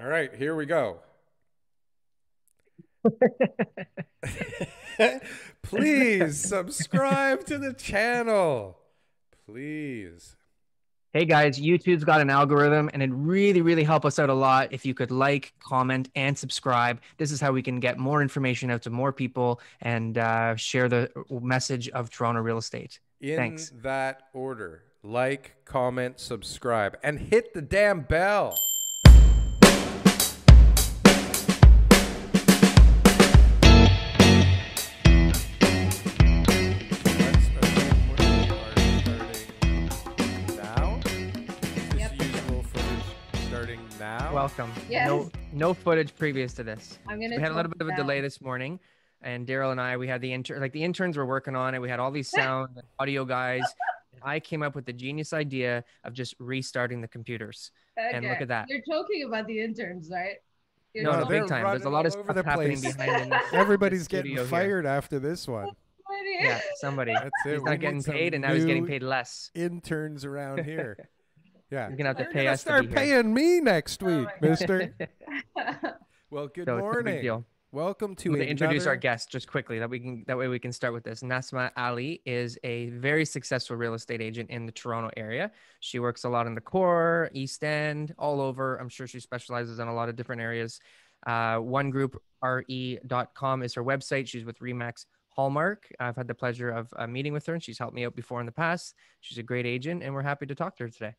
All right, here we go. Please subscribe to the channel. Please. Hey guys, YouTube's got an algorithm and it really, really help us out a lot if you could like, comment, and subscribe. This is how we can get more information out to more people and uh, share the message of Toronto real estate. In Thanks. that order like, comment, subscribe, and hit the damn bell. Welcome. Yes. No, no footage previous to this. I'm gonna. We had a little bit of a delay this morning, and Daryl and I, we had the intern, like the interns were working on it. We had all these sound and audio guys. and I came up with the genius idea of just restarting the computers. And look at that. You're joking about the interns, right? You're No, no, big time. There's a lot of all over stuff the happening behind in this. Everybody's studio getting here. fired after this one. about Yeah, somebody. That's it. He's not need getting paid, and now he's getting paid less. Interns around here. Yeah. You're gonna have to They're pay gonna us to start be here. paying me next Oh week, my mister. Well, good So it's a big morning. Welcome to I'm going to introduce our another- guest just quickly that we can that way we can start with this. Nasma Ali is a very successful real estate agent in the Toronto area. She works a lot in the core, East End, all over. I'm sure she specializes in a lot of different areas. Uh, one group re.com is her website. She's with Remax Hallmark. I've had the pleasure of uh, meeting with her and she's helped me out before in the past. She's a great agent and we're happy to talk to her today.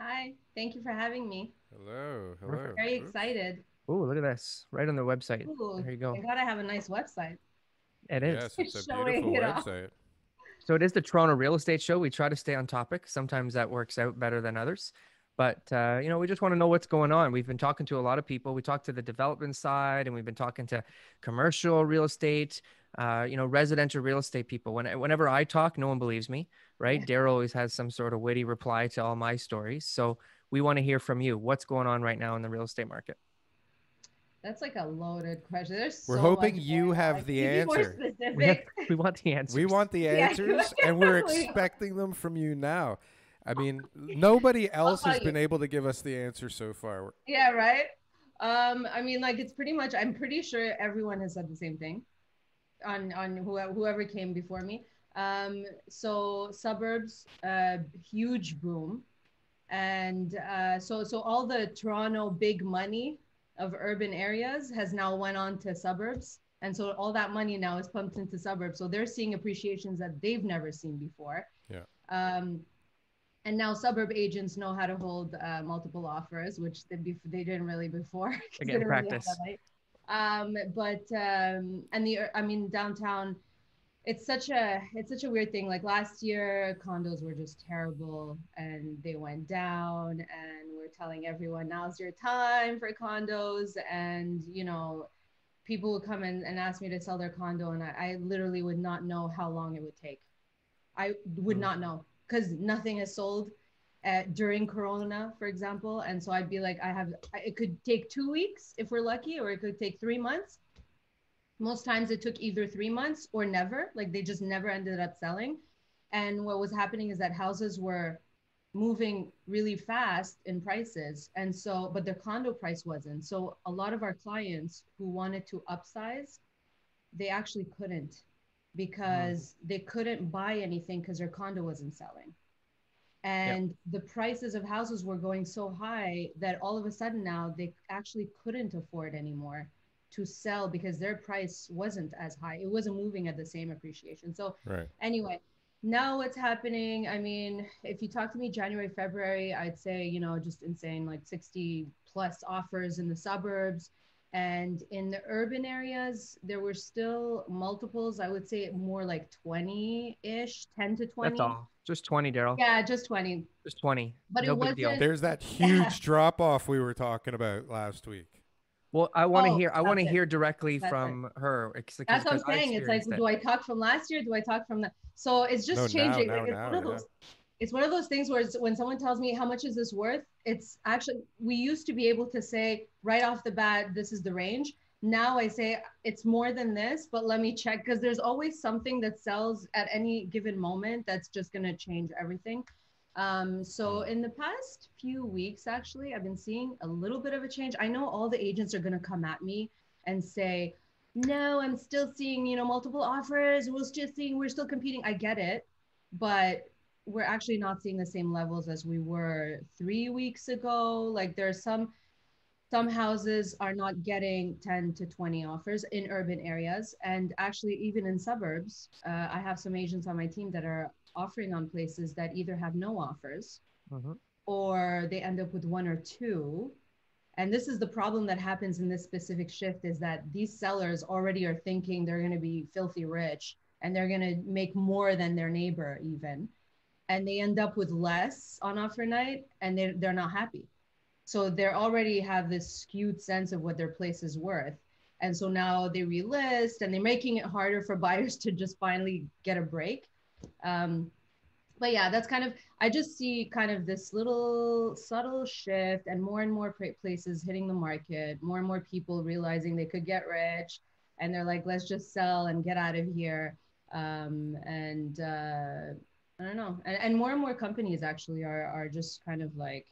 Hi. Thank you for having me. Hello, hello. Perfect. Very excited. Oh, look at this. Right on the website. Ooh, There you go. I gotta have a nice website. It is. Yes, it's a beautiful it off. website. So it is the Toronto Real Estate Show. We try to stay on topic. Sometimes that works out better than others. But uh, you know, we just want to know what's going on. We've been talking to a lot of people. We talked to the development side, and we've been talking to commercial real estate, uh, you know, residential real estate people. When whenever I talk, no one believes me, right? Daryl always has some sort of witty reply to all my stories. So we want to hear from you. What's going on right now in the real estate market? That's like a loaded question. There's We're so hoping much you going have on. the Can more answer. We, have, we want the answers. We want the Yeah, answers, and we're expecting them from you now. I mean, nobody else has tell been able to give us the answer so far. Yeah, right. Um, I mean, like it's pretty much. I'm pretty sure everyone has said the same thing, on on whoever whoever came before me. Um, so suburbs, uh, huge boom, and uh, so so all the Toronto big money of urban areas has now went on to suburbs, and so all that money now is pumped into suburbs. So they're seeing appreciations that they've never seen before. Yeah. Um, and now suburb agents know how to hold uh, multiple offers, which they, bef- they didn't really before. They they get didn't really have practice. that light. Um, but um, and the I mean downtown, it's such a it's such a weird thing. Like last year, condos were just terrible and they went down, and we're telling everyone now's your time for condos, and you know. People would come in and ask me to sell their condo, and I, I literally would not know how long it would take. I would Mm. not know because nothing is sold uh, during Corona, for example. And so I'd be like, I have, it could take two weeks if we're lucky, or it could take three months. Most times it took either three months or never, like they just never ended up selling. And what was happening is that houses were moving really fast in prices. And so, but their condo price wasn't. So a lot of our clients who wanted to upsize, they actually couldn't because they couldn't buy anything because their condo wasn't selling. And the prices of houses were going so high that all of a sudden now they actually couldn't afford anymore to sell because their price wasn't as high. It wasn't moving at the same appreciation. So Right. anyway now what's happening i mean if you talk to me january february i'd say you know just insane like 60 plus offers in the suburbs and in the urban areas there were still multiples i would say more like 20-ish 10 to 20 That's all. Just 20, Daryl. yeah just 20 Just 20. But it no big deal. wasn't- There's that huge drop off we were talking about last week. Well, I want to Oh, hear. I want to hear directly That's it. from her. ex- That's what I'm saying. It's like, experienced do. I talk from last year? Do I talk from that? So it's just No, changing. now- like, it's now, one of yeah. those. It's one of those things where it's, when someone tells me how much is this worth, it's actually we used to be able to say right off the bat this is the range. Now I say it's more than this, but let me check because there's always something that sells at any given moment that's just gonna change everything. Um, so in the past few weeks, actually, I've been seeing a little bit of a change. I know all the agents are gonna come at me and say, "No, I'm still seeing you know multiple offers. We're still seeing we're still competing." I get it, but we're actually not seeing the same levels as we were three weeks ago. Like there's some some houses are not getting 10 to 20 offers in urban areas and actually even in suburbs uh, i have some agents on my team that are offering on places that either have no offers Mhm. or they end up with one or two and this is the problem that happens in this specific shift is that these sellers already are thinking they're going to be filthy rich and they're going to make more than their neighbor even and they end up with less on offer night and they're, they're not happy. So they already have this skewed sense of what their place is worth. And so now they relist and they're making it harder for buyers to just finally get a break. Um, but yeah that's kind of i just see kind of this little subtle shift and more and more places hitting the market more and more people realizing they could get rich and they're like let's just sell and get out of here. Um, and uh, i don't know. And, and more and more companies actually are, are just kind of like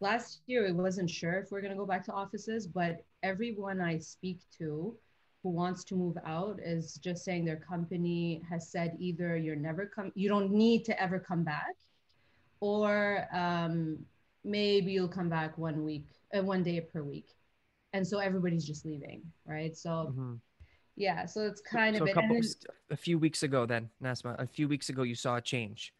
last year it wasn't sure if we're going to go back to offices but everyone i speak to who wants to move out is just saying their company has said either you're never come you don't need to ever come back or um, maybe you'll come back one week uh, one day per week. And so everybody's just leaving right? So Mhm. Yeah so it's kind so of a couple then, a few weeks ago then nasma a few weeks ago you saw a change.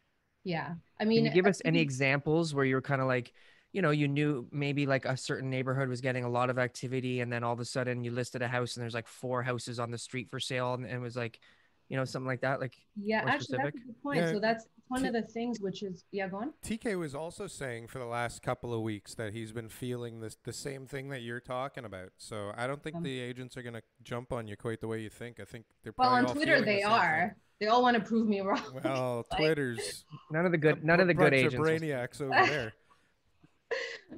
Yeah i mean Can you give a us any examples where you're kind of like, you know, you knew maybe like a certain neighborhood was getting a lot of activity, and then all of a sudden you listed a house and there's like four houses on the street for sale, and, and it was like, you know, something like that. Like, yeah more actually that's a good point Yeah, so that's one t- of the things which is yeah go on TK was also saying for the last couple of weeks that he's been feeling this the same thing that you're talking about. So I don't think Um, the agents are gonna jump on you quite the way you think. I think they're well probably on all twitter feeling the they same are they all want to prove me wrong Well, Like- Twitter's none of the good, none of the good agents. of brainiacs over there.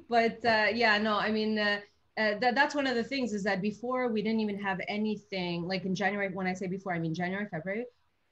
but uh, yeah, no, I mean, uh, uh, that, that's one of the things is that before we didn't even have anything like in January. When I say before, I mean January, February.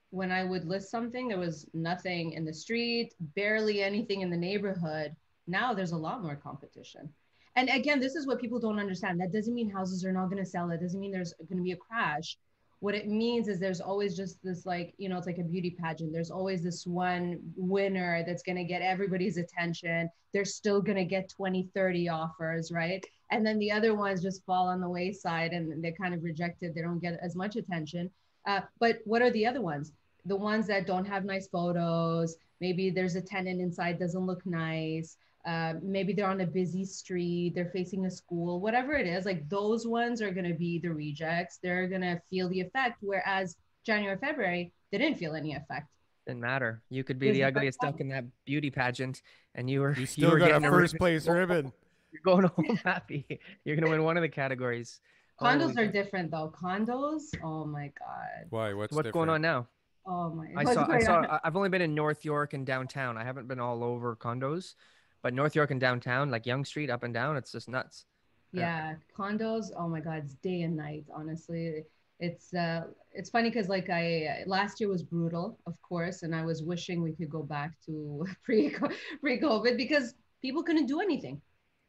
When I would list something, there was nothing in the street, barely anything in the neighborhood. Now there's a lot more competition. And again, this is what people don't understand. That doesn't mean houses are not going to sell. It doesn't mean there's going to be a crash. What it means is there's always just this like, you know, it's like a beauty pageant. There's always this one winner that's going to get everybody's attention. They're still going to get 20, 30 offers, right? And then the other ones just fall on the wayside and they're kind of rejected. They don't get as much attention. Uh, but what are the other ones? The ones that don't have nice photos. Maybe there's a tenant inside, doesn't look nice. Uh, maybe they're on a busy street, they're facing a school, whatever it is. Like those ones are going to be the rejects. They're going to feel the effect. Whereas January, February, they didn't feel any effect. Didn't matter. You could be There's the ugliest duck in that beauty pageant, and you were You you still were got a first ribbon. place ribbon. You're going home happy. You're gonna win one of the categories. Condos Holy are cow. different though. Condos, oh my God. Why? What's What's going on now? Oh my I saw. I saw. on? I've only been in North York and downtown. I haven't been all over condos, but North York and downtown, like Yonge Street, up and down, it's just nuts. yeah. Condos oh my god it's day and night honestly. It's uh it's funny because like i last year was brutal of course and i was wishing we could go back to pre pre covid because people couldn't do anything.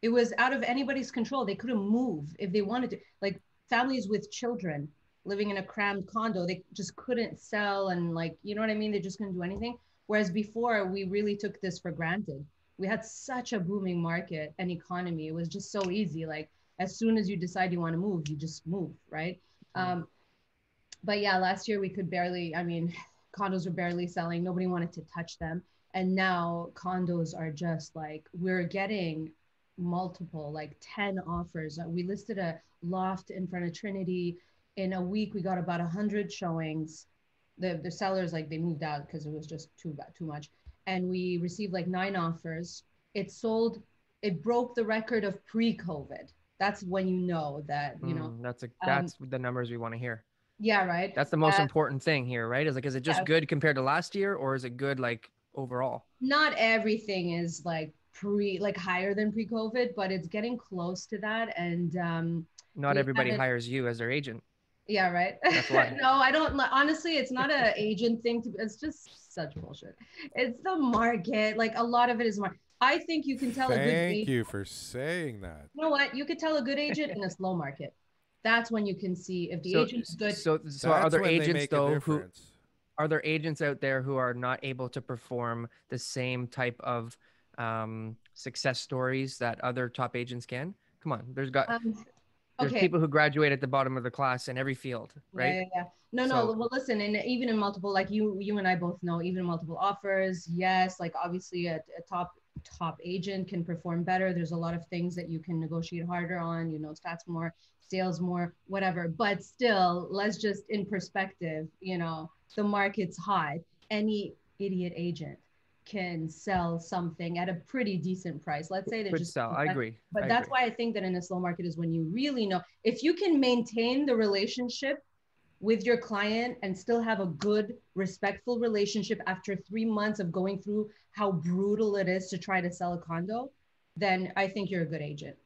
It was out of anybody's control. They couldn't move if they wanted to. Like families with children living in a crammed condo they just couldn't sell and like you know what i mean? They just couldn't do anything. Whereas before we really took this for granted we had such a booming market and economy. It was just so easy. Like as soon as you decide you want to move you just move right? Um, but yeah last year we could barely i mean condos were barely selling. Nobody wanted to touch them. And now condos are just like we're getting multiple like 10 offers. Uh, we listed a loft in front of trinity. In a week we got about 100 showings. The the sellers like they moved out because it was just too too much and we received like nine offers it sold it broke the record of pre-covid that's when you know that you know Mm, that's a, that's the numbers we want to hear. yeah right That's the most Uh, important thing here, right? Is like, is it just yeah. good compared to last year, or is it good like overall? not everything is like pre like higher than pre-covid but it's getting close to that and um Not everybody hires you as their agent. Yeah, right. No, I don't. Honestly, it's not a agent thing. To, it's just such bullshit. It's the market. Like a lot of it is market. I think you can tell a good agent. Thank you for saying that. You know what? You could tell a good agent in a slow market. That's when you can see if the so, agent's good. so, so are there agents though who are there agents out there who are not able to perform the same type of um, success stories that other top agents can? Come on, there's got Um, there's okay. people who graduate at the bottom of the class in every field, right? yeah, yeah. No, no. So- well, listen, and even in multiple, like you, you and I both know, even multiple offers, yes, like obviously a, a top top agent can perform better. There's a lot of things that you can negotiate harder on. You know, stats more, sales more, whatever. But still, let's just in perspective. You know, the market's high. Any idiot agent can sell something at a pretty decent price. Let's say they just sell. I agree. but I that's agree. why I think that in a slow market is when you really know if you can maintain the relationship with your client and still have a good, respectful relationship after three months of going through how brutal it is to try to sell a condo, then I think you're a good agent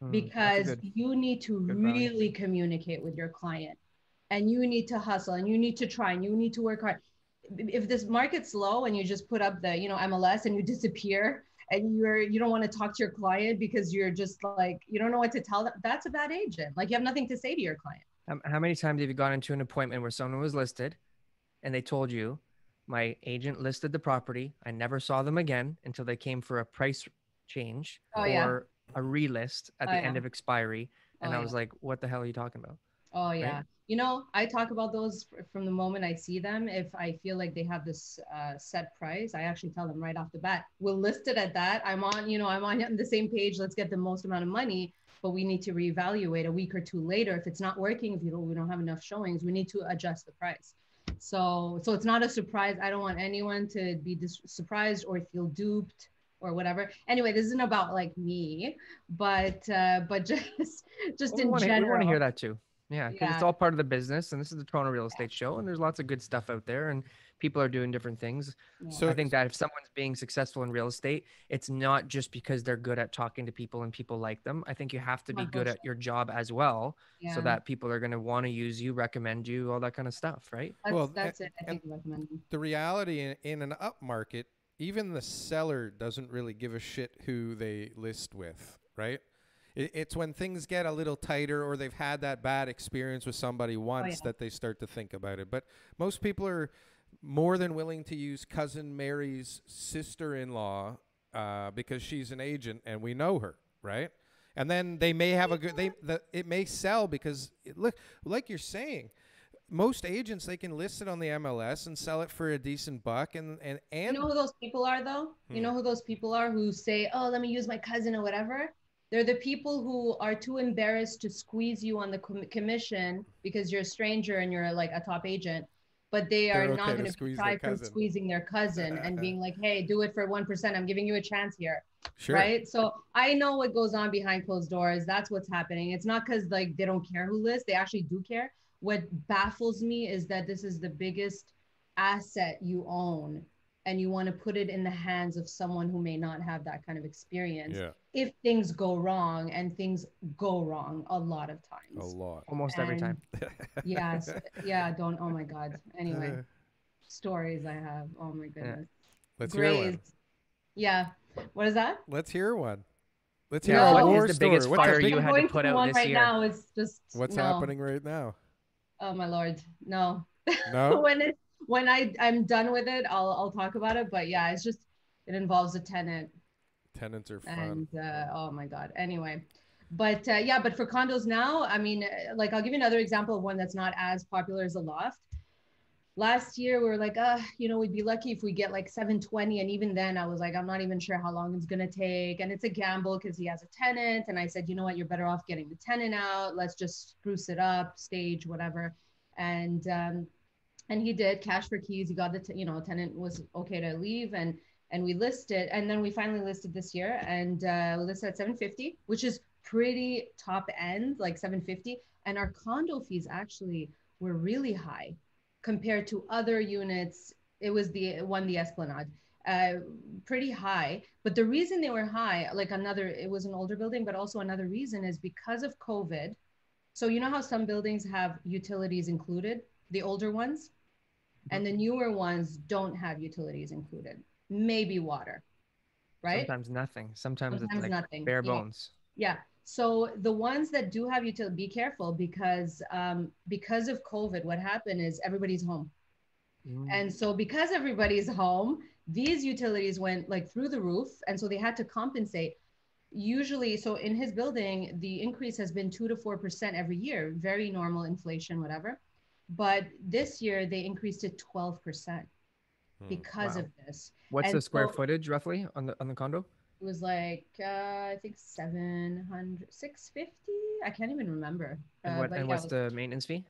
hmm, a because good- you need to good value. really communicate with your client and you need to hustle and you need to try and you need to work hard if this market's low and you just put up the you know mls and you disappear and you're you don't want to talk to your client because you're just like you don't know what to tell them that's a bad agent like you have nothing to say to your client How, how many times have you gone into an appointment where someone was listed and they told you, my agent listed the property. I never saw them again until they came for a price change Oh, or yeah. a relist at Oh, the end of expiry. And Oh, I was yeah. like, what the hell are you talking about? Oh yeah. You know, I talk about those from the moment I see them. If I feel like they have this uh, set price, I actually tell them right off the bat, we'll list it at that. I'm on, you know, I'm on the same page. Let's get the most amount of money, but we need to reevaluate a week or two later. If it's not working, if you don't, we don't have enough showings, we need to adjust the price. So, so it's not a surprise. I don't want anyone to be dis- surprised or feel duped or whatever. Anyway, this isn't about like me, but uh, but just just we in want to general. hear that too. Yeah, because it's all part of the business, and this is the Toronto Real Estate Show, and there's lots of good stuff out there, and people are doing different things. Yeah. So I think that if someone's being successful in real estate, it's not just because they're good at talking to people and people like them. I think you have to be good 100%. at your job as well, Yeah. so that people are going to want to use you, recommend you, all that kind of stuff, right? That's, Well, a- that's it. I think recommending. the reality in, in an up market, even the seller doesn't really give a shit who they list with, right? It, it's when things get a little tighter or they've had that bad experience with somebody once yeah. that they start to think about it. But most people are more than willing to use cousin Mary's sister-in-law uh, because she's an agent and we know her, right? And then they may have a good they the, it may sell because it, look like you're saying most agents they can list it on the MLS and sell it for a decent buck and and and You know who those people are, though? You know who those people are who say, "Oh, let me use my cousin or whatever." They're the people who are too embarrassed to squeeze you on the com- commission because you're a stranger and you're like a top agent, but they They're okay not going to squeeze try their from cousin. squeezing their cousin uh, and uh, being uh. like, "Hey, do it for one percent. I'm giving you a chance here." sure. Right? So i know what goes on behind closed doors. That's what's happening. It's not because like they don't care who lists. They actually do care. What baffles me is that this is the biggest asset you own and you want to put it in the hands of someone who may not have that kind of experience yeah if things go wrong and things go wrong a lot of times a lot Almost every time. yes yeah don't oh my god anyway stories i have oh my goodness let's hear one yeah what is that let's hear one let's hear No. a What war is the biggest story. Fire big- you I'm had to put out one this right year? now it's just what's no. happening right now Oh my lord, no. no when it when I I'm done with it, I'll I'll talk about it. But yeah, it's just it involves a tenant, tenants are fun and uh, oh my god. Anyway, but uh, yeah, but for condos now, I mean, uh, like I'll give you another example of one that's not as popular as a loft. Last year we were like, uh, you know, we'd be lucky if we get like 720, and even then I was like, I'm not even sure how long it's gonna take, and it's a gamble because he has a tenant, and I said, you know what, you're better off getting the tenant out. Let's just spruce it up, stage whatever, and um, and he did cash for keys. He got the t- you know tenant was okay to leave, and and we listed, and then we finally listed this year, and uh, we listed at 750, which is pretty top end, like 750, and our condo fees actually were really high compared to other units. It was the one the Esplanade, uh, pretty high. But the reason they were high, like another, it was an older building, but also another reason is because of COVID So you know how some buildings have utilities included, the older ones, and the newer ones don't have utilities included. Maybe water, right? Sometimes nothing. Sometimes, Sometimes it's like nothing. bare Yeah. bones. Yeah. So the ones that do have utility, be careful because um, because of COVID, what happened is everybody's home. Mm. And so because everybody's home, these utilities went like through the roof. And so they had to compensate. Usually, so in his building, the increase has been two to four percent every year, very normal inflation, whatever. But this year they increased it 12% Hmm. because wow. of this. What's and the square so- footage roughly on the on the condo? It was like uh, I think 700 650. I can't even remember. And, Uh, what, but and yeah, what's was- the maintenance fee?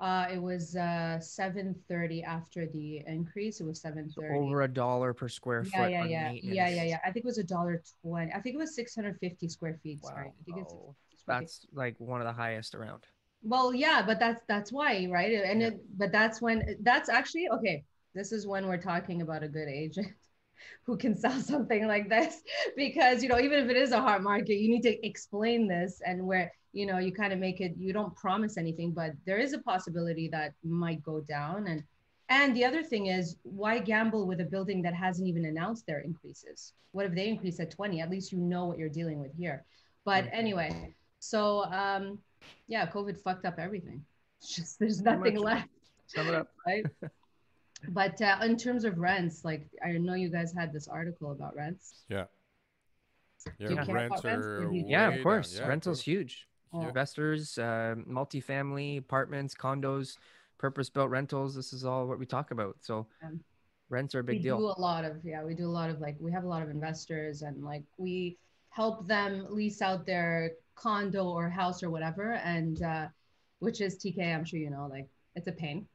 Uh, it was uh 730 after the increase. It was 730. Over a dollar per square foot yeah, on yeah, maintenance. yeah, yeah, yeah. I think it was a dollar twenty. I think it was 650 square feet. Sorry, Wow. I think it's Oh, 650 square feet. That's like one of the highest around. Well, yeah, but that's that's why, right? And Yeah. it, but that's when that's actually okay. This is when we're talking about a good agent who can sell something like this because you know even if it is a hard market, you need to explain this and where you know you kind of make it. You don't promise anything, but there is a possibility that might go down and. And the other thing is, why gamble with a building that hasn't even announced their increases? What if they increase at 20? At least you know what you're dealing with here. But anyway, so um, yeah, COVID fucked up everything. It's just there's nothing much. left, Sum it up. right? but uh, in terms of rents, like I know you guys had this article about rents. Yeah. Yeah, Do you care rents about rents, are Yeah, of course. Yeah, Rental's totally. huge. Yeah. Investors, uh, multifamily apartments, condos, purpose-built rentals. This is all what we talk about. So Um, rents are a big we deal. do a lot of yeah, we do a lot of like we have a lot of investors and like we help them lease out their condo or house or whatever, and uh, which is TK. I'm sure you know, like it's a pain.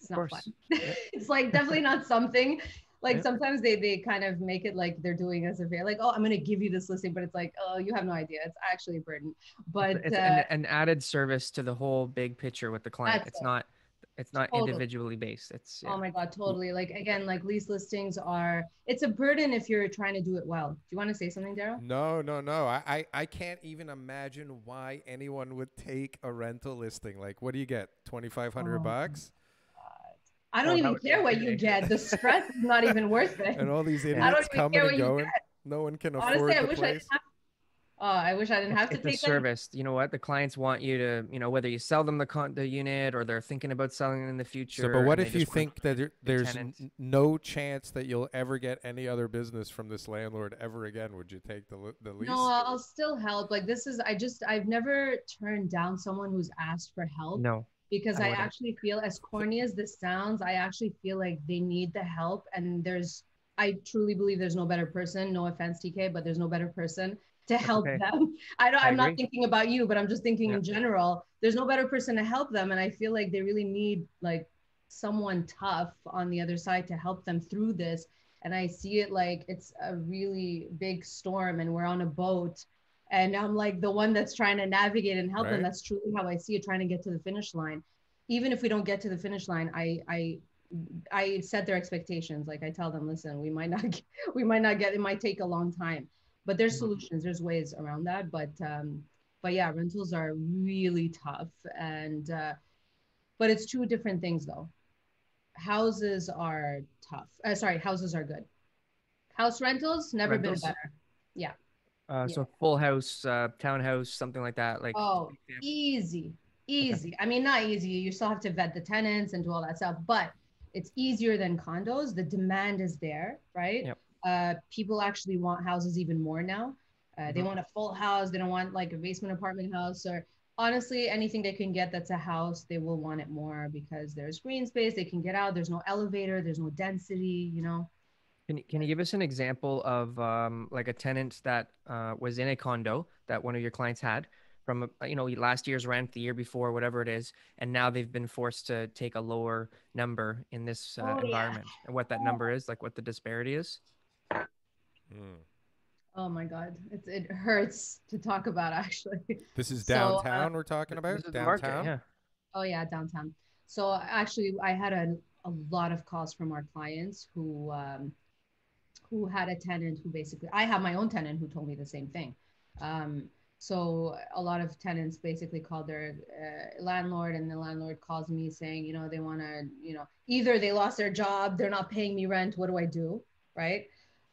It's not fun. Yeah. it's like definitely not something like Yeah. sometimes they they kind of make it like they're doing as a favor like oh i'm gonna give you this listing but it's like oh you have no idea it's actually a burden but it's uh, an, an added service to the whole big picture with the client. It's it. not it's not Totally. individually based. It's oh yeah. oh my god mm. totally like again like lease listings are it's a burden if you're trying to do it well do you want to say something daryl No, no, no. I, I, I can't even imagine why anyone would take a rental listing. Like, what do you get? Twenty five hundred Oh. bucks, i don't Oh, even care what you get the stress is not even worth it and all these idiots coming and going. No one can afford honestly i the wish i place. didn't have oh i wish i didn't have it's, to it's take a that service. You know what? The clients want you to, you know, whether you sell them the con- the unit or they're thinking about selling it in the future. So, but what if you think that there, there's tenant. n- no chance that you'll ever get any other business from this landlord ever again? Would you take the li- the lease? no i'll still help like this is i just i've never turned down someone who's asked for help No. because I I, actually feel as corny as this sounds, I actually feel like they need the help. And there's, I truly believe there's no better person. No offense, TK, but there's no better person to help okay. them. I don't. I I'm not thinking about you, but I'm just thinking Yeah. in general. There's no better person to help them, and I feel like they really need like someone tough on the other side to help them through this. And I see it like it's a really big storm, and we're on a boat. And I'm like the one that's trying to navigate and help them. That's truly how I see it, trying to get to the finish line even if we don't get to the finish line, I I I set their expectations. Like I tell them, listen, we might not get, we might not get. It might take a long time, but there's Mhm. solutions. There's ways around that. But um, but yeah, rentals are really tough, and uh, but it's two different things though. Houses are tough. Uh, sorry, houses are good. House rentals never Rentals? been better. Uh, Yeah. So full house, uh, townhouse, something like that. Like Oh, easy, easy. I mean, not easy. You still have to vet the tenants and do all that stuff, but it's easier than condos. The demand is there, right? Yep. Uh, people actually want houses even more now. Uh, They Mhm. want a full house. They don't want like a basement apartment house or honestly anything they can get that's a house. They will want it more because there's green space. They can get out. There's no elevator. There's no density. You know. Can you, can you give us an example of um, like a tenant that uh, was in a condo that one of your clients had from uh, you know last year's rent, the year before, whatever it is, and now they've been forced to take a lower number in this uh, Oh, yeah. environment, and what that number is, like what the disparity is? Mm. Oh my God, it's, it hurts to talk about actually. This is So, uh, downtown we're talking about. This is the downtown. market, yeah. Oh yeah, downtown. So actually, I had a, a lot of calls from our clients who um, who had a tenant who basically I have my own tenant who told me the same thing. Um, so a lot of tenants basically called their uh, landlord and the landlord calls me saying you know they want to you know either they lost their job they're not paying me rent what do i do right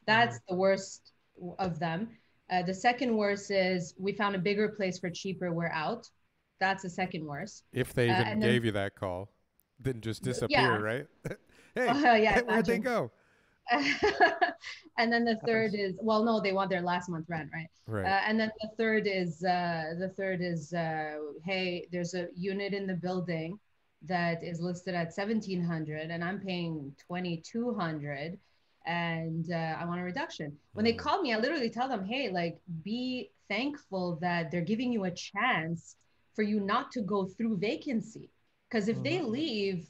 that's the worst of them uh, the second worst is we found a bigger place for cheaper we're out that's the second worst If they Uh, even then- gave you that call, didn't just disappear, Yeah. right? hey, Uh, yeah, where'd they go? and then the third is well no they want their last month rent right Right. Uh, and then the third is uh, the third is uh, hey, there's a unit in the building that is listed at 1700 and I'm paying 2200 and uh, I want a reduction. When they Mhm. call me, I literally tell them, hey, like be thankful that they're giving you a chance for you not to go through vacancy. Because if they Mhm. leave,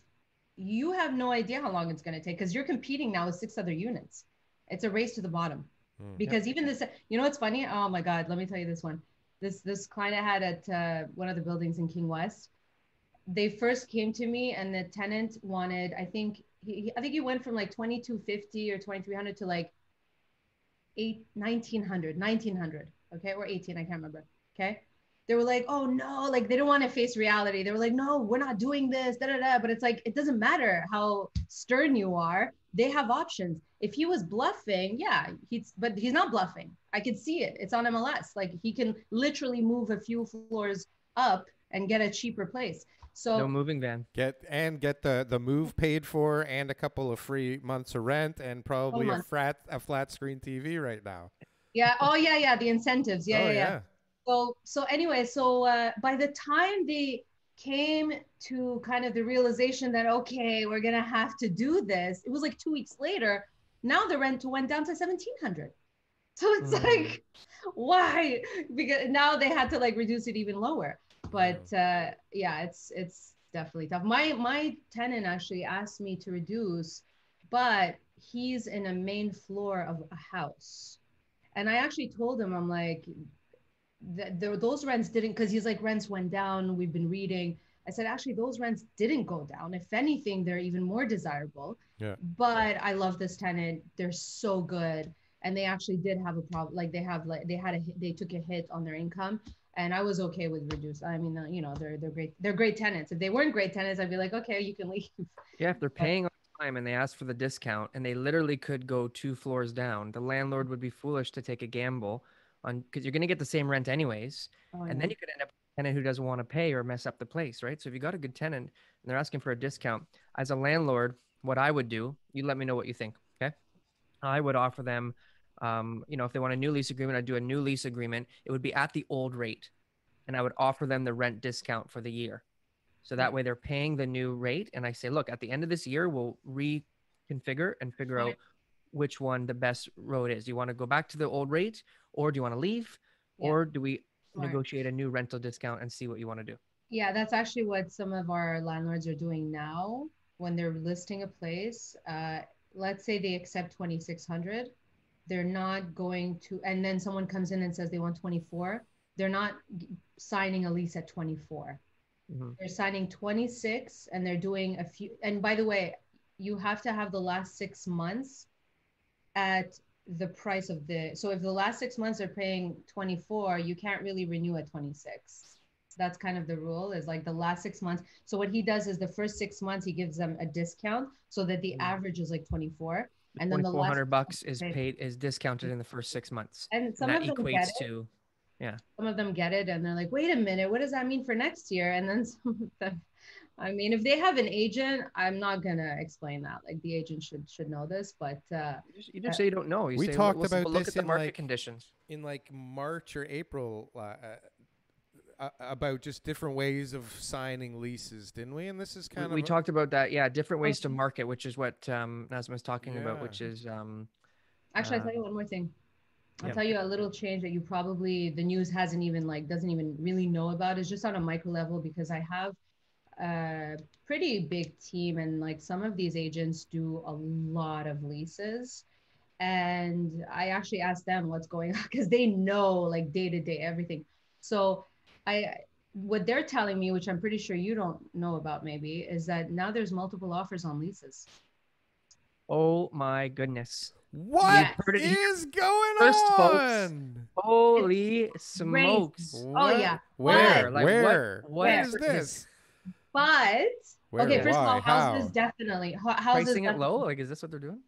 you have no idea how long it's going to take because you're competing now with six other units. It's a race to the bottom Mm. because even this you know what's funny oh my god let me tell you this one this this client i had at uh, one of the buildings in king west they first came to me and the tenant wanted i think he, he- i think he went from like 2250 or 2300 to like 8 1900 1900 okay or 18 i can't remember okay? They were like oh no like they don't want to face reality. They were like no we're not doing this da, da, da. but it's like it doesn't matter how stern you are they have options. If he was bluffing yeah he's but he's not bluffing. I could see it. It's on mls like he can literally move a few floors up and get a cheaper place so no moving van. Get and get the the move paid for and a couple of free months of rent and probably a flat a flat screen TV right now. yeah oh yeah yeah the incentives yeah oh, yeah, yeah. so so anyway so uh, by the time they came to kind of the realization that okay we're gonna have to do this it was like two weeks later now the rent went down to 1700 so it's Mm. like why because now they had to like reduce it even lower but uh yeah it's it's definitely tough. My my tenant actually asked me to reduce but he's in a main floor of a house. And i actually told him i'm like th- th- those rents didn't because he's like rents went down. We've been reading. I said actually those rents didn't go down. If anything they're even more desirable. Yeah. but i love this tenant. They're so good. And they actually did have a problem like they have like they had a they took a hit on their income and i was okay with reduced i mean uh, you know they're they're great they're great tenants if they weren't great tenants i'd be like okay you can leave Yeah, if they're paying on time and they ask for the discount and they literally could go two floors down, the landlord would be foolish to take a gamble on because you're going to get the same rent anyways. Oh, and yeah. then you could end up with a tenant who doesn't want to pay or mess up the place, right? So if you got a good tenant and they're asking for a discount, as a landlord, what I would do, you let me know what you think, okay? I would offer them, um, you know, if they want a new lease agreement, I'd do a new lease agreement. It would be at the old rate, and I would offer them the rent discount for the year. So that way they're paying the new rate, and I say, look, at the end of this year, we'll reconfigure and figure out which one the best road is. Do you want to go back to the old rate, or do you want to leave, Yeah. or do we Smart. negotiate a new rental discount and see what you want to do? Yeah, that's actually what some of our landlords are doing now when they're listing a place. Uh, let's say they accept 2600 they're not going to and then someone comes in and says they want 24 they're not signing a lease at 24 Mhm. they're signing 26 and they're doing a few and by the way you have to have the last six months at the price of the so if the last six months are paying 24 you can't really renew at 26 that's kind of the rule is like the last six months so what he does is the first six months he gives them a discount so that the Mm. average is like 24 and then the four hundred bucks is paid. paid is discounted in the first six months. and some and that of them get it to some of them get it and they're like wait a minute what does that mean for next year and then some of them i mean if they have an agent i'm not gonna explain that like the agent should should know this but uh you just, you just Uh, say you don't know. You we say, talked "We'll- we'll about look this at the market like, conditions. in like March or April uh, uh, about just different ways of signing leases, didn't we? And this is kind we of we talked about that. Yeah, different ways to market, which is what um, Nasma's talking about, which is um, actually i'll Uh, tell you one more thing i'll yeah. tell you a little change that you probably the news hasn't even like doesn't even really know about is just on a micro level because i have a pretty big team and like some of these agents do a lot of leases and i actually asked them what's going on because they know like day to day everything so i what they're telling me which i'm pretty sure you don't know about maybe is that now there's multiple offers on leases Oh my goodness. What Yes. Heard it is going First, folks. on? Holy smokes. Oh, yeah. Where? Like, what- Where? what What is is- this? But Where? okay, first Why? of all, houses How? definitely ho- houses. Pricing it low? Like, is this what they're doing?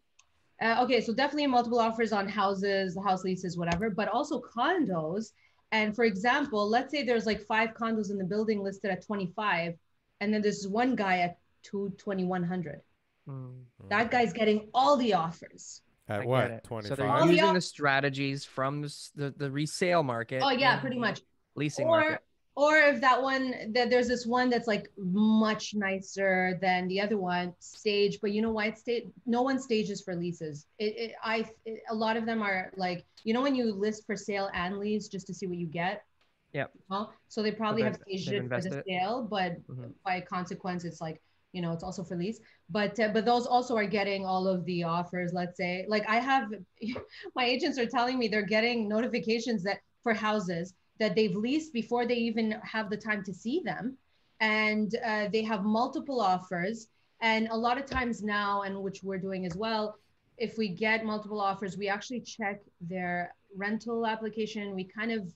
Uh, okay, so definitely multiple offers on houses, house leases, whatever, but also condos. And for example, let's say there's like five condos in the building listed at 25, and then there's one guy at 2 2100. Hmm. That guy's getting all the offers. At I what? it. So 25? they're Oh, using yeah. the strategies from the, the, the resale market. Oh yeah, pretty much. Leasing Or market. Or if that one that there's this one that's like much nicer than the other one stage but you know why it's stage no one stages for leases it, it i it, a lot of them are like you know when you list for sale and lease just to see what you get Yep. well so they probably have they've- staged it for the invested. sale but Mhm. by consequence it's like you know it's also for lease but uh, but those also are getting all of the offers let's say like i have my agents are telling me they're getting notifications that for houses that they've leased before they even have the time to see them. And uh, they have multiple offers. And a lot of times now and which we're doing as well if we get multiple offers we actually check their rental application. We kind of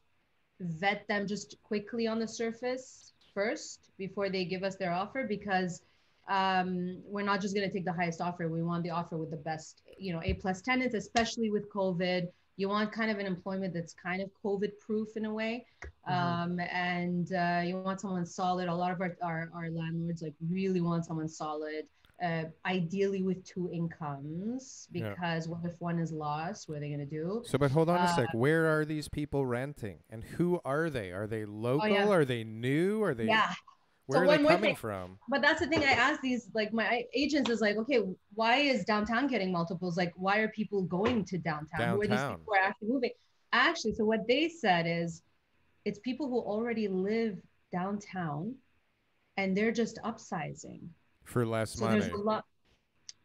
vet them just quickly on the surface first before they give us their offer because um, we're not just going to take the highest offer. We want the offer with the best you know a plus tenants especially with covid you want kind of an employment that's kind of covid proof in a way Mhm. um, and uh, you want someone solid a lot of our, our, our landlords like really want someone solid uh, ideally with two incomes Yeah. because what if one is lost what are they going to do So, but hold on a Uh, sec. Where are these people renting, and who are they? Are they local? Oh, yeah. Are they new? Are they? yeah Where So are they coming thing- from? but that's the thing i ask these like my agents is like okay why is downtown getting multiples? Like why are people going to downtown, who are these people who are actually moving? Actually so what they said is it's people who already live downtown and they're just upsizing. For less so money. there's a lot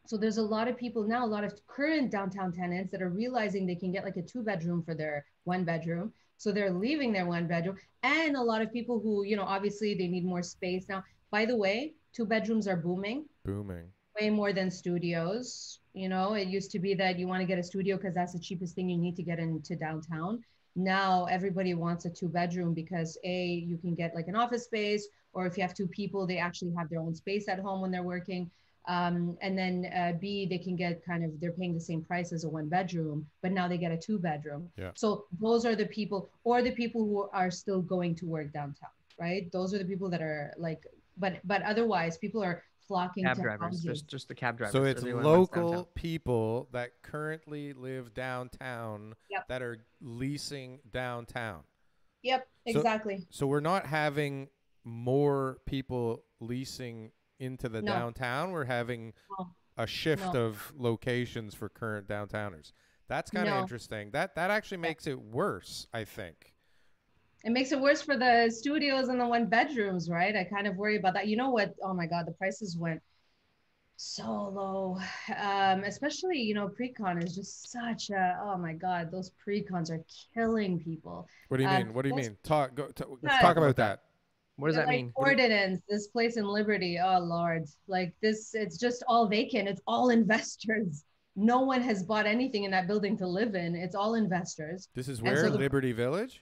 so there's a lot of people now a lot of current downtown tenants that are realizing they can get like a two bedroom for their one bedroom so they're leaving their one bedroom. And a lot of people who you know obviously they need more space now. By the way two bedrooms are booming. Booming. way more than studios. You know it used to be that you want to get a studio because that's the cheapest thing you need to get into downtown. Now everybody wants a two bedroom because a you can get like an office space or if you have two people they actually have their own space at home when they're working um, and then uh, b they can get kind of they're paying the same price as a one bedroom but now they get a two bedroom Yeah. so those are the people or the people who are still going to work downtown right those are the people that are like but but otherwise people are flocking Cab to drivers. houses. Just, just the cab drivers. So it's local people that currently live downtown Yep. that are leasing downtown. Yep, So- exactly. So we're not having more people leasing into the No. downtown. We're having No. a shift No. of locations for current downtowners. That's kind of interesting. That that actually makes it worse, I think. It makes it worse for the studios and the one bedrooms, right? I kind of worry about that. You know what? Oh my God, the prices went so low. Um, especially, you know, pre-con is just such a, oh my God, those pre-cons are killing people. What do you Uh, mean? What do you mean? Talk. Go. T- let's talk about that. What does They're that like mean? What do you- Ordnance, this place in Liberty. Oh Lord, like this, it's just all vacant. It's all investors. No one has bought anything in that building to live in. It's all investors. This is where so the- Liberty Village.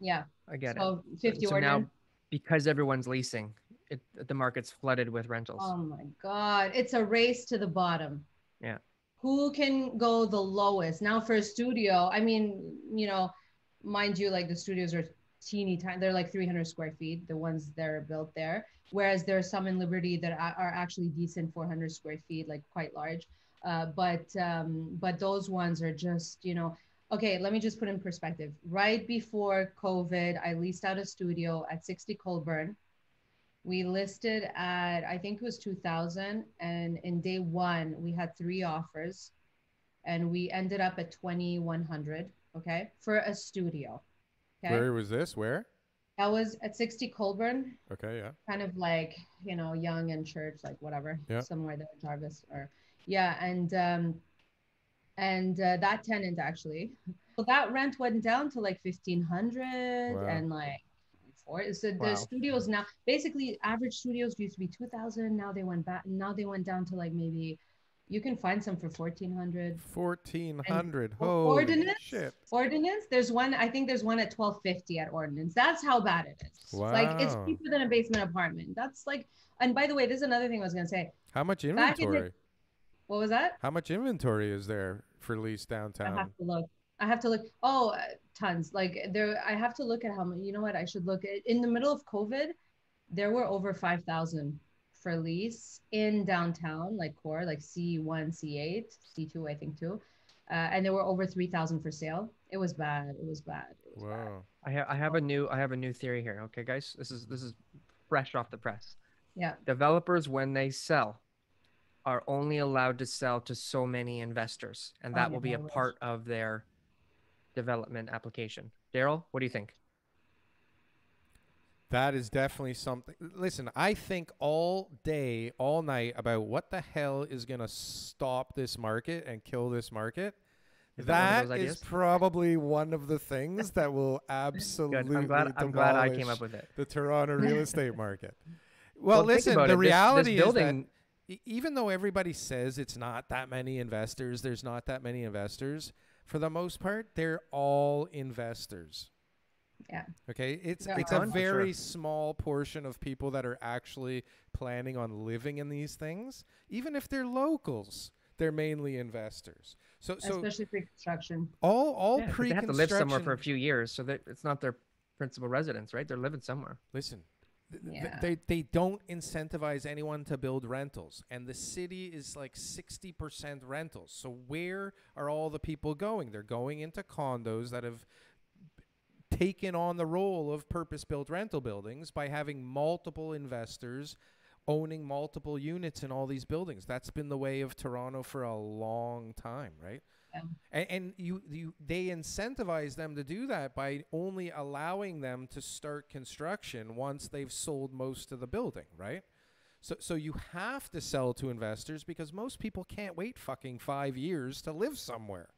Yeah. I get it. So So- 50 so Ordnance. now, because everyone's leasing, it the market's flooded with rentals. Oh my God. It's a race to the bottom. Yeah. Who can go the lowest? Now for a studio, I mean, you know, mind you, like the studios are teeny tiny. They're like 300 square feet, the ones that are built there. Whereas there are some in Liberty that are actually decent 400 square feet, like quite large. Uh, but um, but those ones are just, you know, okay, let me just put in perspective. Right before COVID, I leased out a studio at 60 Colborne we listed at i think it was 2000 and in day one we had three offers and we ended up at 2100 okay for a studio okay Where was this? Where? that was at 60 Colborne Okay. Yeah. kind of like you know Yonge and church like whatever Yeah. somewhere there jarvis or yeah and um and uh, that tenant actually so that rent went down to like 1500 Wow. and like four so the Wow. studios now basically average studios used to be 2000 now they went back now they went down to like maybe You can find some for fourteen hundred. Fourteen hundred. or- Holy Ordnance? shit! Ordnance, there's one. I think there's one at twelve fifty at Ordnance. That's how bad it is. wow. Like it's cheaper than a basement apartment. That's like. And by the way, this is another thing I was gonna say. How much Back in inventory? What was that? How much inventory is there for lease downtown? I have to look. I have to look. Oh, uh, tons. Like there, I have to look at how many. You know what? I should look at. In the middle of COVID, there were over five thousand for lease in downtown, like core, like C one, C eight, C two, I think too, uh, and there were over three thousand for sale. It was bad. It was bad. It was bad. Wow. I have I have a new I have a new theory here. Okay, guys, this is this is fresh off the press. Yeah. Developers, when they sell, are only allowed to sell to so many investors, and Oh, that yeah, will be a part of their development application. Darryl, what do you think? That is definitely something. Listen, I think all day, all night about what the hell is going to stop this market and kill this market. Is that That one of those is probably one of the things that will absolutely I'm glad I'm glad I came up with it. the Toronto real estate market. Well, think listen, the it, this- this reality building- is that even though everybody says it's not that many investors, there's not that many investors. For the most part, they're all investors. Yeah. Okay, it's There it's are. a For sure. very small portion of people that are actually planning on living in these things. Even if they're locals, they're mainly investors. So so Especially pre-construction. all all Yeah, 'cause pre they have to live somewhere for a few years, so that it's not their principal residence, right? They're living somewhere. Listen, th- th- Yeah. they they don't incentivize anyone to build rentals, and the city is like sixty percent rentals. So where are all the people going? They're going into condos that have taken on the role of purpose-built rental buildings by having multiple investors owning multiple units in all these buildings. That's been the way of Toronto for a long time, right? Yeah. And, and you, you, they incentivize them to do that by only allowing them to start construction once they've sold most of the building, right? So, so you have to sell to investors because most people can't wait fucking five years to live somewhere,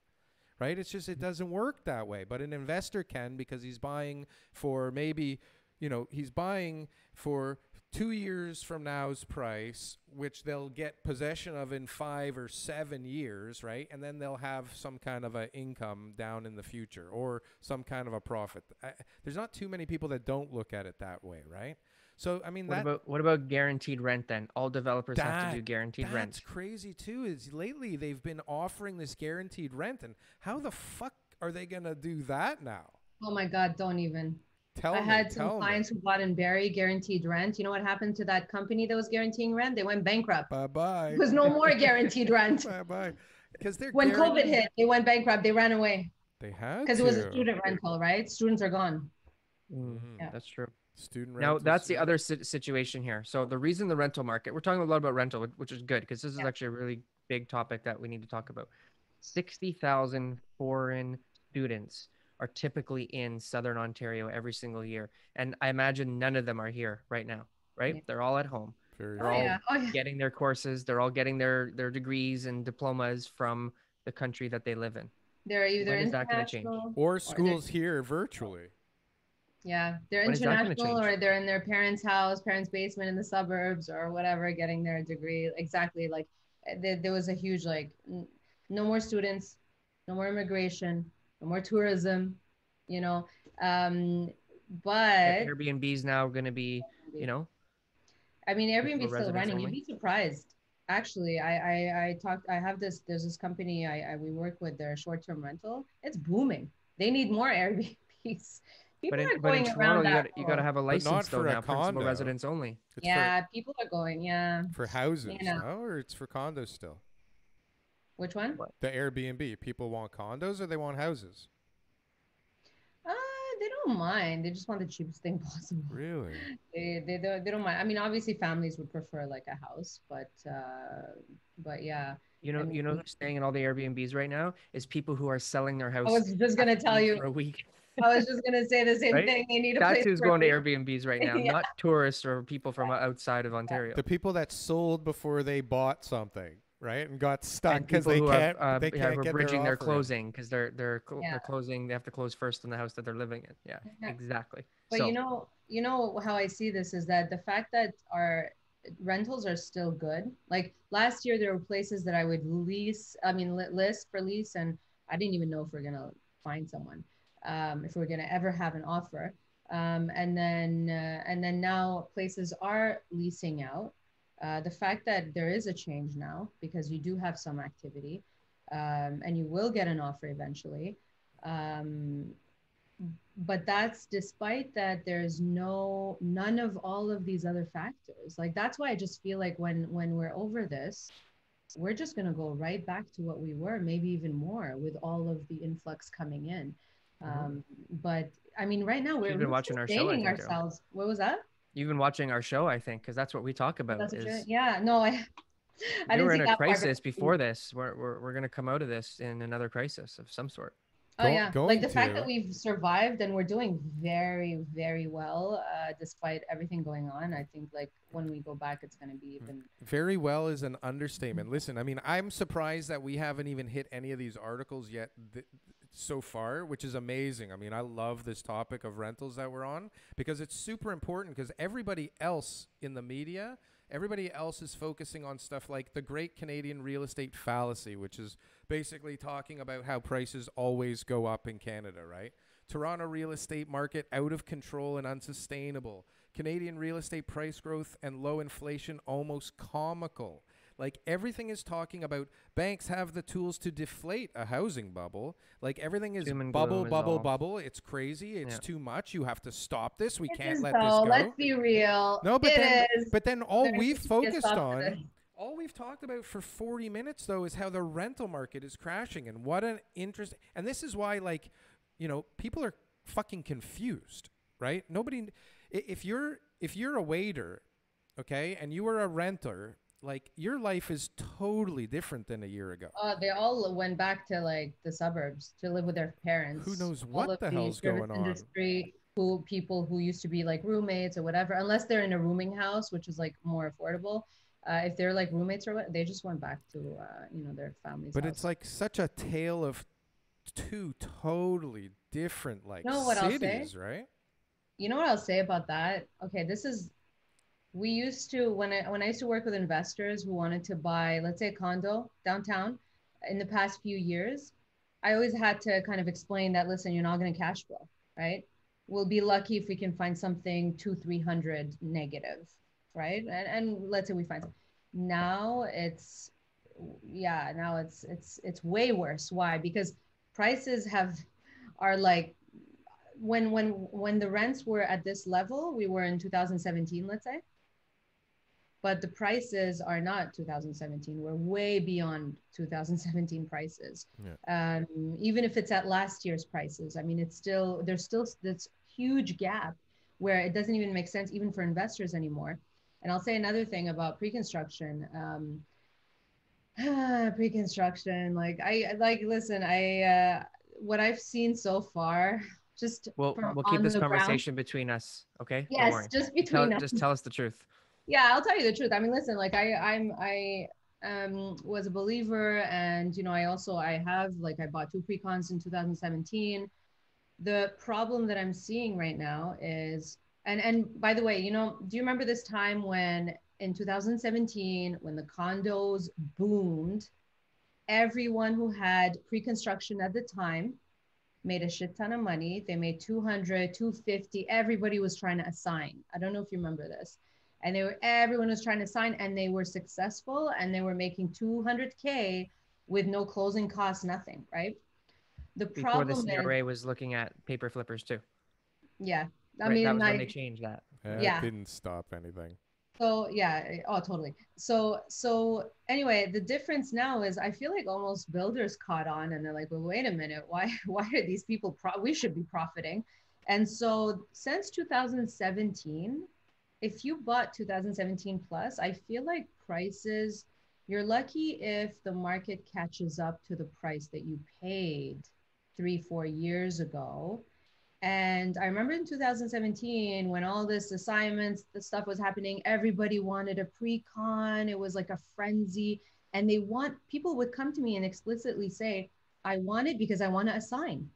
right? It's just it doesn't work that way. But an investor can because he's buying for maybe, you know, he's buying for two years from now's price, which they'll get possession of in five or seven years, right? And then they'll have some kind of a income down in the future or some kind of a profit. I, there's not too many people that don't look at it that way, right? So I mean What that about what about guaranteed rent then? All developers have to do That- guaranteed that's rent. crazy too. Is lately they've been offering this guaranteed rent, and how the fuck are they gonna do that now? Oh my God! Don't even. Tell I me. had some tell clients who bought in Barrie guaranteed rent. You know what happened to that company that was guaranteeing rent? They went bankrupt. Bye bye. There was no more guaranteed rent. bye bye. Because they're When COVID hit, they went bankrupt. They ran away they had because it was a student rental, right? Students are gone. Mm, Mhm. Yeah. That's true. Student Now that's the other si- situation here. So the reason the rental market, we're talking a lot about rental, which is good because this is Yeah. actually a really big topic that we need to talk about. Sixty thousand foreign students are typically in Southern Ontario every single year, and I imagine none of them are here right now. Right? Yeah. They're all at home, Very Oh They're all- yeah. Oh yeah. getting their courses. They're all getting their their degrees and diplomas from the country that they live in. They're either When is that gonna change? or they're- schools here virtually. Yeah, they're When international, or they're in their parents' house, parents' basement in the suburbs, or whatever, getting their degree. Exactly. Like uh, there, there was a huge like, n- no more students, no more immigration, no more tourism. You know, um, but Airbnb's now going to be, you know, I mean, Airbnb's still running. You'd be surprised. Actually, I, I I talked. I have this. There's this company I, I we work with. Their short-term rental. It's booming. They need more Airbnbs. People but in, are but in going Toronto, around you that. got you got to have a not license though for a now, principal condo. residents only. It's Yeah, people are going. Yeah. for, for houses, Yeah. no? Or it's for condos still. Which one? What? The Airbnb. People want condos or they want houses? Uh, they don't mind. They just want the cheapest thing possible. Really? They, they don't they don't mind. I mean, obviously, families would prefer like a house, but uh, but yeah. You know, I you know, who's staying in all the Airbnbs right now is people who are selling their house. I was just gonna tell you for you. a week. I was just gonna say the same Right? thing. They need a That's place who's for going to. Airbnbs right now, Yeah. not tourists or people from outside of Ontario. The people that sold before they bought something, right, and got stuck And because people they can't. are, uh, they yeah, can't who are get bridging their, offer in. closing because they're they're cl- Yeah. they're closing. They have to close first on the house that they're living in. Yeah, Yeah. exactly. But so, you know, you know how I see this is that the fact that our rentals are still good. Like last year, there were places that I would lease, I mean, list for lease, and I didn't even know if we are gonna find someone, um, if we are gonna ever have an offer. Um, and then, uh, and then now places are leasing out. Uh, the fact that there is a change now because you do have some activity, um, and you will get an offer eventually. Um, but that's despite that there's no none of all of these other factors like that's why i just feel like when when we're over this we're just going to go right back to what we were maybe even more with all of the influx coming in mm-hmm. um but i mean right now we're, been watching our show ourselves what was that you've been watching our show i think because that's what we talk about is, yeah no i I we were in a crisis before this. We're, we're, we're going to come out of this in another crisis of some sort. Oh Go, yeah, like the to. fact that we've survived and we're doing very, very well uh, despite everything going on. I think like when we go back, it's going to be even very well is an understatement. Listen, I mean, I'm surprised that we haven't even hit any of these articles yet th- so far, which is amazing. I mean, I love this topic of rentals that we're on because it's super important because everybody else in the media Everybody else is focusing on stuff like the great Canadian real estate fallacy, which is basically talking about how prices always go up in Canada, right? Toronto real estate market out of control and unsustainable. Canadian real estate price growth and low inflation almost comical. Like everything is talking about banks have the tools to deflate a housing bubble. Like everything is bubble, bubble, is bubble. It's crazy. It's yeah. too much. You have to stop this. We it can't let so. this go. Let's be real. No, but it then, is. but then all There's we've focused on. All we've talked about for 40 minutes though is how the rental market is crashing and what an interest and this is why like you know people are fucking confused, right? Nobody if you're if you're a waiter, okay, and you were a renter like your life is totally different than a year ago. Uh, they all went back to like the suburbs to live with their parents. Who knows what the hell's going on? Industry, who people who used to be like roommates or whatever, unless they're in a rooming house, which is like more affordable. Uh, if they're like roommates or what, they just went back to uh, you know their families. But house. it's like such a tale of two totally different like you know what cities, I'll say? right? You know what I'll say about that? Okay, this is we used to when I when I used to work with investors who wanted to buy, let's say, a condo downtown. In the past few years, I always had to kind of explain that. Listen, you're not going to cash flow, right? We'll be lucky if we can find something two, three hundred negative, right? And, and let's say we find. Now it's, yeah, now it's it's it's way worse. Why? Because prices have are like when when when the rents were at this level we were in 2017 let's say but the prices are not 2017 we're way beyond 2017 prices. Yeah. um, even if it's at last year's prices i mean it's still there's still this huge gap where it doesn't even make sense even for investors anymore. And i'll say another thing about pre-construction um, pre-construction like i like listen i uh, what i've seen so far just we'll, we'll keep this conversation ground. between us okay? Yes just between tell, us. just tell us the truth yeah i'll tell you the truth. I mean listen like i i'm i um was a believer and you know i also i have like i bought two precons in 2017 the problem that i'm seeing right now is and and by the way you know do you remember this time when in 2017 when the condos boomed everyone who had pre-construction at the time made a shit ton of money. They made 200 250 everybody was trying to assign. I don't know if you remember this and they were everyone was trying to sign and they were successful and they were making 200k with no closing costs nothing right? The Before problem the CRA is, was looking at paper flippers too. Yeah. I right, mean that was I, when they changed that. Yeah, yeah. didn't stop anything. So yeah oh totally. So so anyway the difference now is i feel like almost builders caught on and they're like well wait a minute. Why why are these people pro- we should be profiting? And so since 2017 if you bought 2017 plus, I feel like prices, you're lucky if the market catches up to the price that you paid three, four years ago. And I remember in 2017 when all this assignments, the stuff was happening, everybody wanted a pre-con. It was like a frenzy. And they want people would come to me and explicitly say, I want it because I want to assign.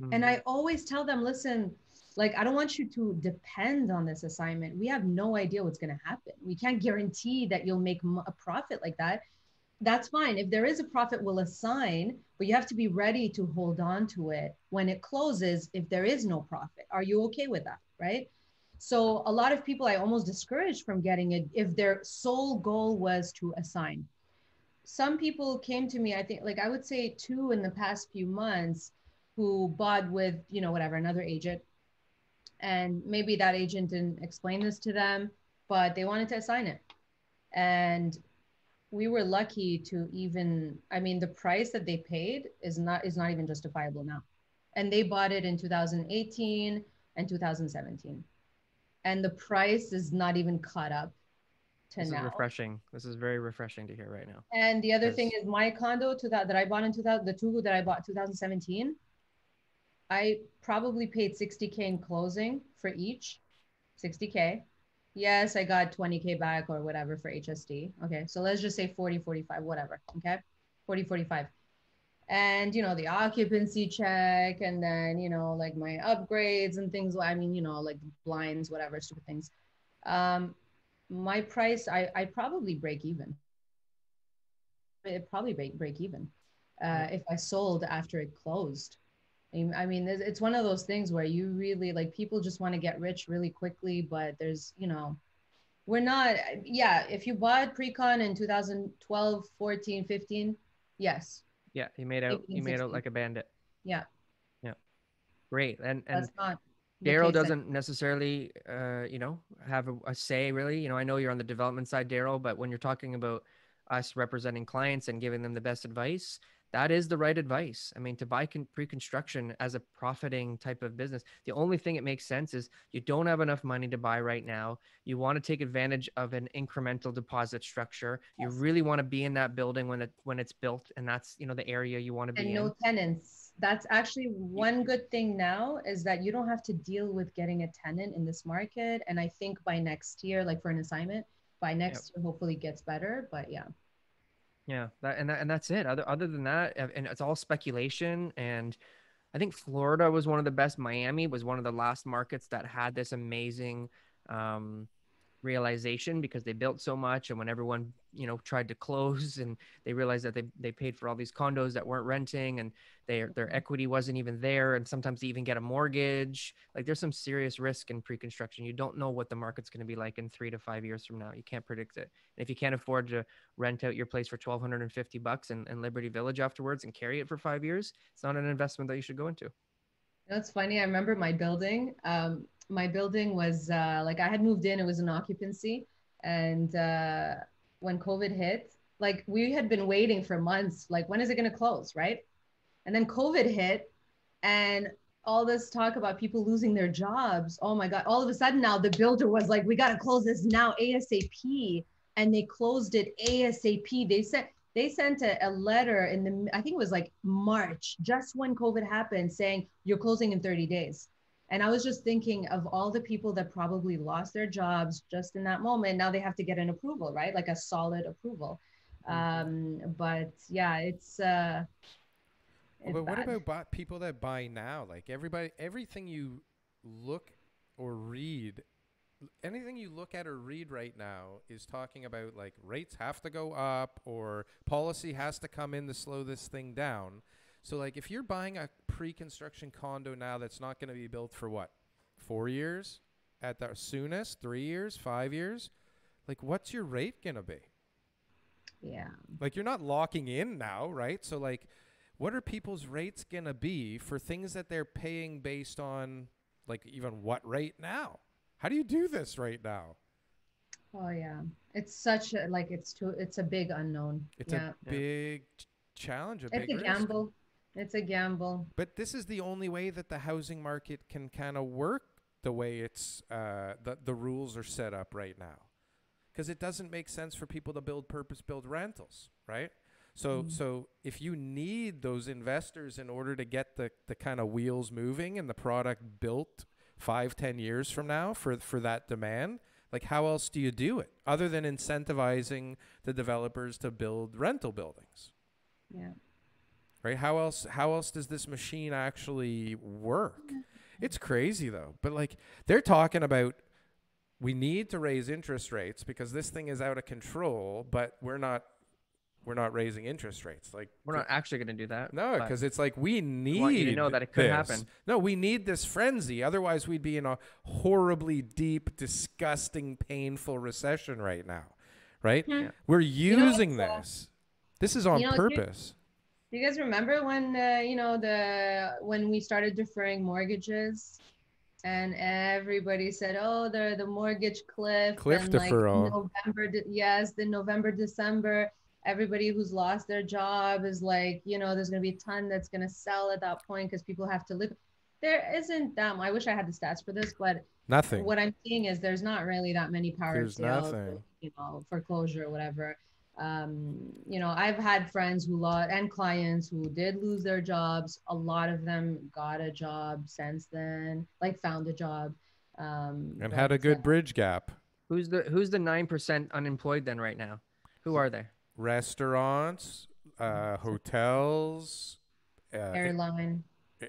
Mm-hmm. And I always tell them, listen, like i don't want you to depend on this assignment. We have no idea what's going to happen. We can't guarantee that you'll make a profit like that. That's fine. If there is a profit we'll assign but you have to be ready to hold on to it when it closes if there is no profit. Are you okay with that right? So a lot of people i almost discouraged from getting it if their sole goal was to assign. Some people came to me i think like i would say two in the past few months who bought with you know whatever another agent and maybe that agent didn't explain this to them but they wanted to assign it. And we were lucky to even i mean the price that they paid is not is not even justifiable now. And they bought it in 2018 and 2017 and the price is not even caught up to this now. is refreshing. This is very refreshing to hear right now. And the other thing is my condo to that that i bought in 2000 the two that i bought 2017 I probably paid 60K in closing for each, 60K. Yes, I got 20K back or whatever for HST. Okay, so let's just say 40, 45, whatever. Okay, 40, 45. And, you know, the occupancy check and then, you know, like my upgrades and things. I mean, you know, like blinds, whatever, stupid things. Um, my price, I, I probably break even. It probably break, break even uh, if I sold after it closed I mean, it's one of those things where you really like people just want to get rich really quickly, but there's, you know, we're not, yeah, if you bought Precon in 2012, 14, 15, yes. Yeah, you made out, 15, you made 16. out like a bandit. Yeah. Yeah. Great. And, and Darryl doesn't necessarily, uh, you know, have a, a say really. You know, I know you're on the development side, Darryl, but when you're talking about us representing clients and giving them the best advice, that is the right advice. I mean, to buy con- pre-construction as a profiting type of business, the only thing it makes sense is you don't have enough money to buy right now. You want to take advantage of an incremental deposit structure. You really want to be in that building when it when it's built, and that's you know the area you want to be and in. no tenants. That's actually one good thing now is that you don't have to deal with getting a tenant in this market. And I think by next year, like for an assignment, by next yep. year, hopefully gets better. But yeah. Yeah, that and that, and that's it. Other other than that, and it's all speculation. And I think Florida was one of the best. Miami was one of the last markets that had this amazing um, realization because they built so much and when everyone you know tried to close and they realized that they, they paid for all these condos that weren't renting and their their equity wasn't even there and sometimes they even get a mortgage. Like there's some serious risk in pre-construction. You don't know what the market's going to be like in three to five years from now. You can't predict it. And if you can't afford to rent out your place for 1250 bucks in, in liberty village afterwards and carry it for five years it's not an investment that you should go into. That's funny. I remember my building um, my building was uh, like I had moved in, it was an occupancy. And uh, when COVID hit, like we had been waiting for months, like when is it going to close? Right. And then COVID hit and all this talk about people losing their jobs. Oh my God. All of a sudden now the builder was like, we got to close this now ASAP. And they closed it ASAP. They said, they sent a, a, letter in the, I think it was like March, just when COVID happened, saying you're closing in 30 days. And I was just thinking of all the people that probably lost their jobs just in that moment. Now they have to get an approval, right? Like a solid approval. Mm-hmm. Um, but yeah, it's. Uh, it's but what bad. about buy, people that buy now? Like everybody, everything you look or read, anything you look at or read right now is talking about like rates have to go up or policy has to come in to slow this thing down. So like if you're buying a pre-construction condo now that's not going to be built for what? 4 years at the soonest, 3 years, 5 years? Like what's your rate going to be? Yeah. Like you're not locking in now, right? So like what are people's rates going to be for things that they're paying based on like even what rate now? How do you do this right now? Oh yeah. It's such a like it's too it's a big unknown. It's yeah. a big challenge, a it's big a risk. gamble. It's a gamble. But this is the only way that the housing market can kind of work the way it's uh, the the rules are set up right now, because it doesn't make sense for people to build purpose-built rentals, right? So mm. so if you need those investors in order to get the the kind of wheels moving and the product built five ten years from now for for that demand, like how else do you do it other than incentivizing the developers to build rental buildings? Yeah right how else how else does this machine actually work It's crazy though. But like they're talking about we need to raise interest rates because this thing is out of control, but we're not we're not raising interest rates. Like We're not actually going to do that. no, because it's like we need want you to know that it could this. happen. No, we need this frenzy. Otherwise, we'd be in a horribly deep, disgusting, painful recession right now. Right? Hmm. We're using it's, uh, this. This is on you know, you- purpose. You guys remember when uh, you know the when we started deferring mortgages, and everybody said, "Oh, the the mortgage cliff." Cliff and, like, deferral. November, de- yes, the November, December. Everybody who's lost their job is like, you know, there's gonna be a ton that's gonna sell at that point because people have to live. There isn't that. I wish I had the stats for this, but Nothing. what I'm seeing is there's not really that many power There's sales, nothing. you know, foreclosure or whatever. Um, you know, I've had friends who lost and clients who did lose their jobs. A lot of them got a job since then, like found a job. Um, and had a good uh, bridge gap. Who's the Who's the nine percent unemployed then right now? Who are they? Restaurants, uh, hotels, uh, airline.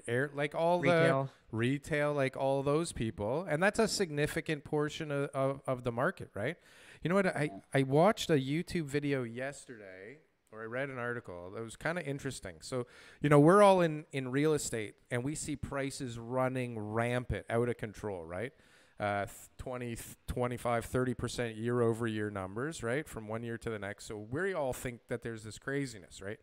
air, like all the Retail. retail, like all those people, and that's a significant portion of, of, of the market, right? You know what? I, I watched a YouTube video yesterday, or I read an article that was kind of interesting. So, you know, we're all in, in real estate, and we see prices running rampant, out of control, right? Uh, th- 20, 25, 30% year over year numbers, right? From one year to the next. So we all think that there's this craziness, right?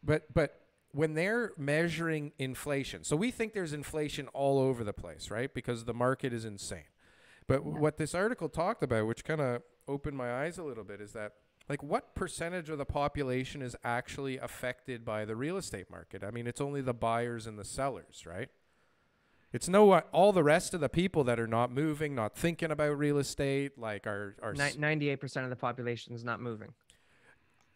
But, but when they're measuring inflation, so we think there's inflation all over the place, right? Because the market is insane. But w what this article talked about, which kind of opened my eyes a little bit, is that like what percentage of the population is actually affected by the real estate market? I mean, it's only the buyers and the sellers, right? It's no uh, all the rest of the people that are not moving, not thinking about real estate, like are are. Ninety-eight percent of the population is not moving.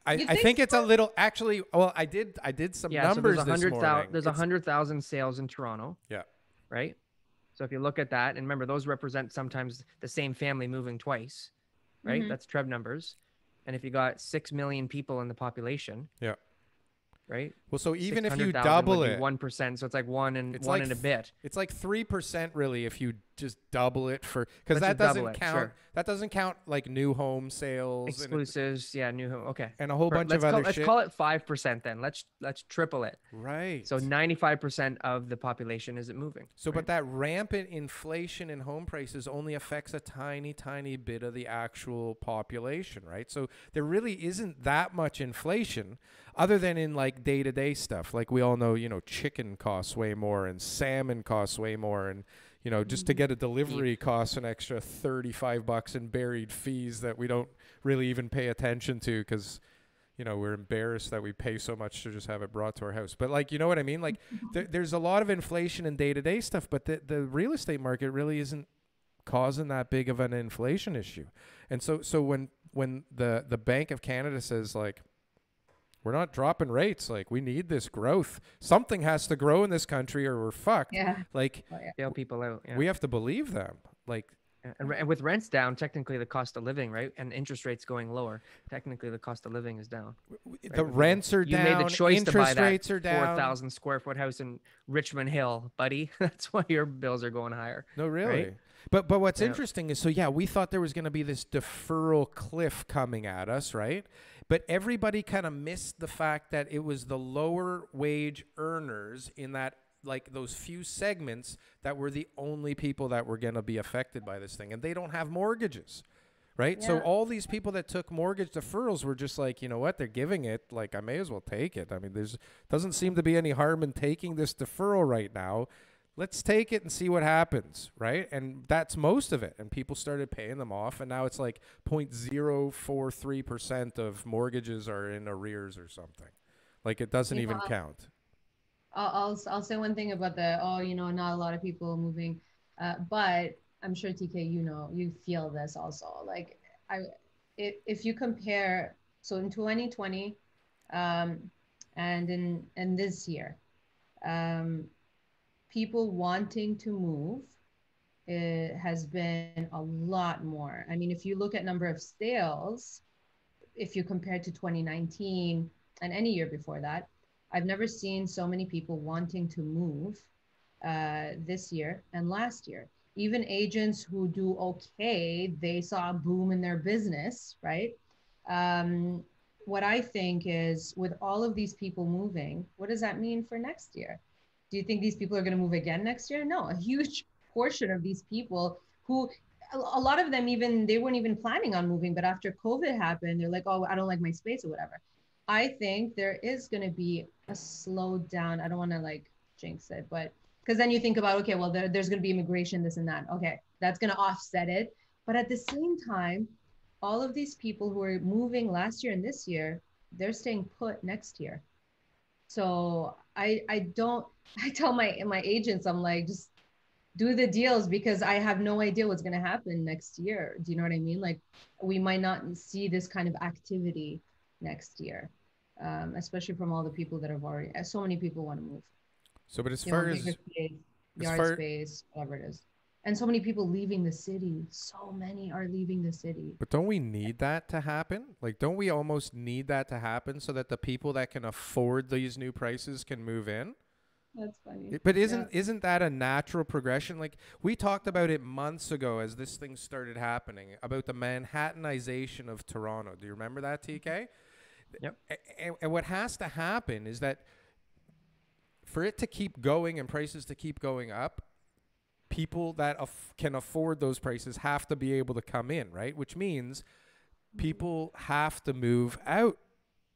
I, You I think think it's a little actually. Well, I did I did some yeah, so numbers there's a this morning. There's a hundred thousand sales in Toronto. Yeah. Right. So if you look at that, and remember those represent sometimes the same family moving twice, right? Mhm. That's TRREB numbers. And if you got six million people in the population, Yeah. right? Well, so even if you double it, one percent, so it's like one and It's one like and a f- bit. It's like three percent really if you just double it for because that doesn't count. sure. That doesn't count like new home sales and, Exclusives, yeah, new home. Okay. and a whole bunch let's of call, other let's shit. call it five percent then. Let's let's triple it. right. So ninety-five percent of the population isn't moving. So, right? but that rampant inflation in home prices only affects a tiny, tiny bit of the actual population, right? So there really isn't that much inflation other than in like day to day stuff. Like we all know, you know, chicken costs way more and salmon costs way more. And, you know, just to mm-hmm. get a delivery costs an extra 35 bucks in buried fees that we don't really even pay attention to because you know we're embarrassed that we pay so much to just have it brought to our house. But like you know what i mean? Like mm-hmm. there, there's a lot of inflation in day-to-day stuff but the, the real estate market really isn't causing that big of an inflation issue. And so so when when the the bank of canada says like we're not dropping rates like we need this growth something has to grow in this country or we're fucked Yeah. like oh, bail people out. Yeah. we have to believe them like And, and with rents down, technically the cost of living, right, and interest rates going lower, technically the cost of living is down. Right, the because rents are you down made the choice to buy interest that rates are down thousand square foot house in Richmond Hill, buddy. That's why your bills are going higher. No, really. But but what's Yeah. interesting is so yeah, we thought there was going to be this deferral cliff coming at us, right? But everybody kind of missed the fact that it was the lower wage earners in that like those few segments that were the only people that were going to be affected by this thing and they don't have mortgages. Right? So all these people that took mortgage deferrals were just like, you know what? They're giving it like I may as well take it. I mean, there's doesn't seem to be any harm in taking this deferral right now let's take it and see what happens, right? And that's most of it. And people started paying them off, and now it's like 0.043% of mortgages are in arrears or something. Like it doesn't even count. I'll, I'll I'll say one thing about the oh you know not a lot of people moving, uh, but I'm sure TK you know you feel this also like I if if you compare so in 2020, um, and in and this year, um, people wanting to move it has been a lot more. I mean if you look at number of sales, if you compare to 2019 and any year before that, I've never seen so many people wanting to move uh, this year and last year. Even agents who do okay, they saw a boom in their business, right? Um, what I think is with all of these people moving, what does that mean for next year? Do you think these people are going to move again next year? No, a huge portion of these people who a lot of them even they weren't even planning on moving but after covid happened they're like oh i don't like my space or whatever. I think there is going to be a slowdown. I don't want to like jinx it but because then you think about okay well there, there's going to be immigration this and that. Okay that's going to offset it. But at the same time all of these people who are moving last year and this year they're staying put next year. So i i don't i tell my my agents i'm like just do the deals because I have no idea what's going to happen next year. Do you know what I mean? Like we might not see this kind of activity next year, um, especially from all the people that have already. So many people want to move. So, but as you far know, as space, yard far, space, whatever it is, and so many people leaving the city. So many are leaving the city. But don't we need that to happen? Like, don't we almost need that to happen so that the people that can afford these new prices can move in? That's funny. But isn't yeah. isn't that a natural progression? Like we talked about it months ago as this thing started happening about the Manhattanization of Toronto. Do you remember that, TK? Mm-hmm. Yep. And, and what has to happen is that for it to keep going and prices to keep going up, people that af- can afford those prices have to be able to come in, right? Which means people have to move out.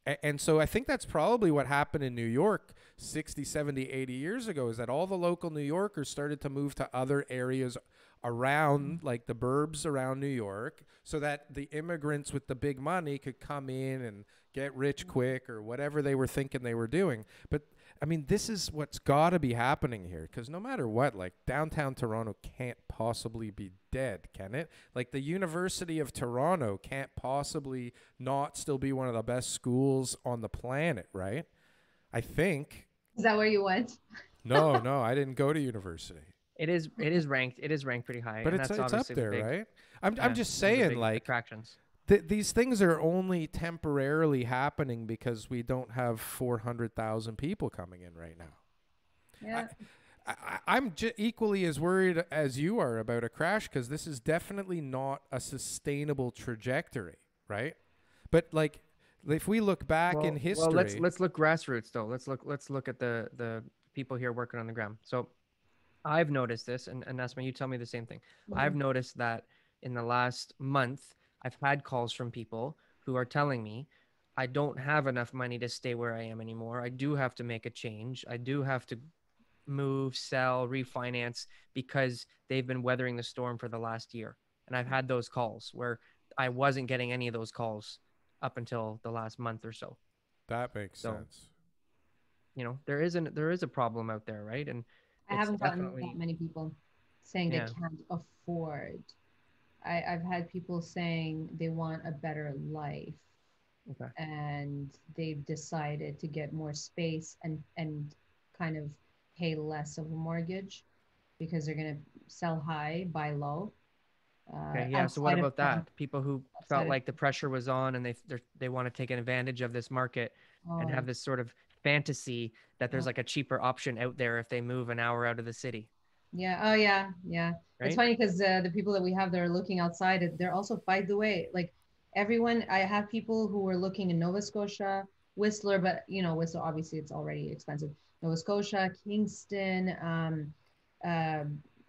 A- and so I think that's probably what happened in New York 60, 70, 80 years ago is that all the local New Yorkers started to move to other areas around mm-hmm. like the burbs around New York so that the immigrants with the big money could come in and get rich mm-hmm. quick or whatever they were thinking they were doing. But I mean, this is what's got to be happening here because no matter what, like downtown Toronto can't possibly be dead, can it? Like the University of Toronto can't possibly not still be one of the best schools on the planet, right? I think. Is that where you went? no, no, I didn't go to university. It is it is ranked it is ranked pretty high. But it's, it's up there, big, right? I'm yeah, I'm just saying like attractions. Th- these things are only temporarily happening because we don't have 400,000 people coming in right now. Yeah. I, am j- equally as worried as you are about a crash because this is definitely not a sustainable trajectory, right? But like if we look back well, in history, well, let's let's look grassroots though. Let's look let's look at the the people here working on the ground. So, I've noticed this, and and Nasma, you tell me the same thing. Mm-hmm. I've noticed that in the last month, I've had calls from people who are telling me, I don't have enough money to stay where I am anymore. I do have to make a change. I do have to move, sell, refinance because they've been weathering the storm for the last year. And I've had those calls where I wasn't getting any of those calls up until the last month or so. That makes so, sense. You know, there isn't there is a problem out there, right? And I haven't gotten that many people saying yeah. they can't afford. I, I've had people saying they want a better life. Okay. And they've decided to get more space and and kind of pay less of a mortgage because they're going to sell high, buy low. Uh, okay, yeah. So what about that? People who felt like the pressure was on and they they want to take advantage of this market oh. and have oh. this sort of fantasy that there's oh. like a cheaper option out there if they move an hour out of the city. Yeah. Oh yeah. Yeah. Right? It's funny because uh, the people that we have that are looking outside, they're also by the way, like everyone. I have people who are looking in Nova Scotia, Whistler, but you know, Whistler obviously it's already expensive. Nova Scotia, Kingston. Um, uh,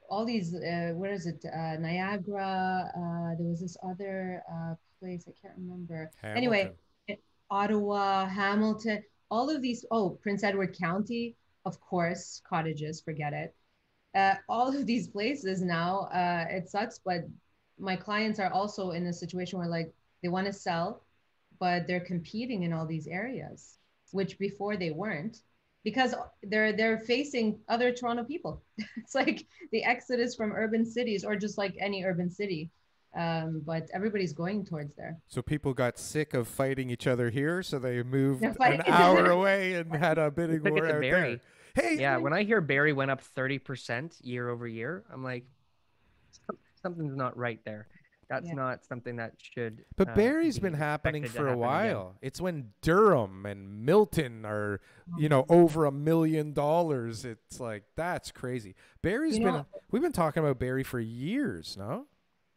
all these uh, where is it uh, niagara uh, there was this other uh, place i can't remember hamilton. anyway ottawa hamilton all of these oh prince edward county of course cottages forget it uh, all of these places now uh, it sucks but my clients are also in a situation where like they want to sell but they're competing in all these areas which before they weren't because they're they're facing other Toronto people. it's like the exodus from urban cities, or just like any urban city. Um, but everybody's going towards there. So people got sick of fighting each other here, so they moved an hour away and had a bidding war out Barrie. there. Hey, yeah. When I hear Barrie went up thirty percent year over year, I'm like, something's not right there. That's Yeah. not something that should. But uh, Barrie's be been happening expected to for a happen again. while. It's when Durham and Milton are, you know, over a million dollars. It's like that's crazy. Barrie's You been know- we've been talking about Barrie for years, no?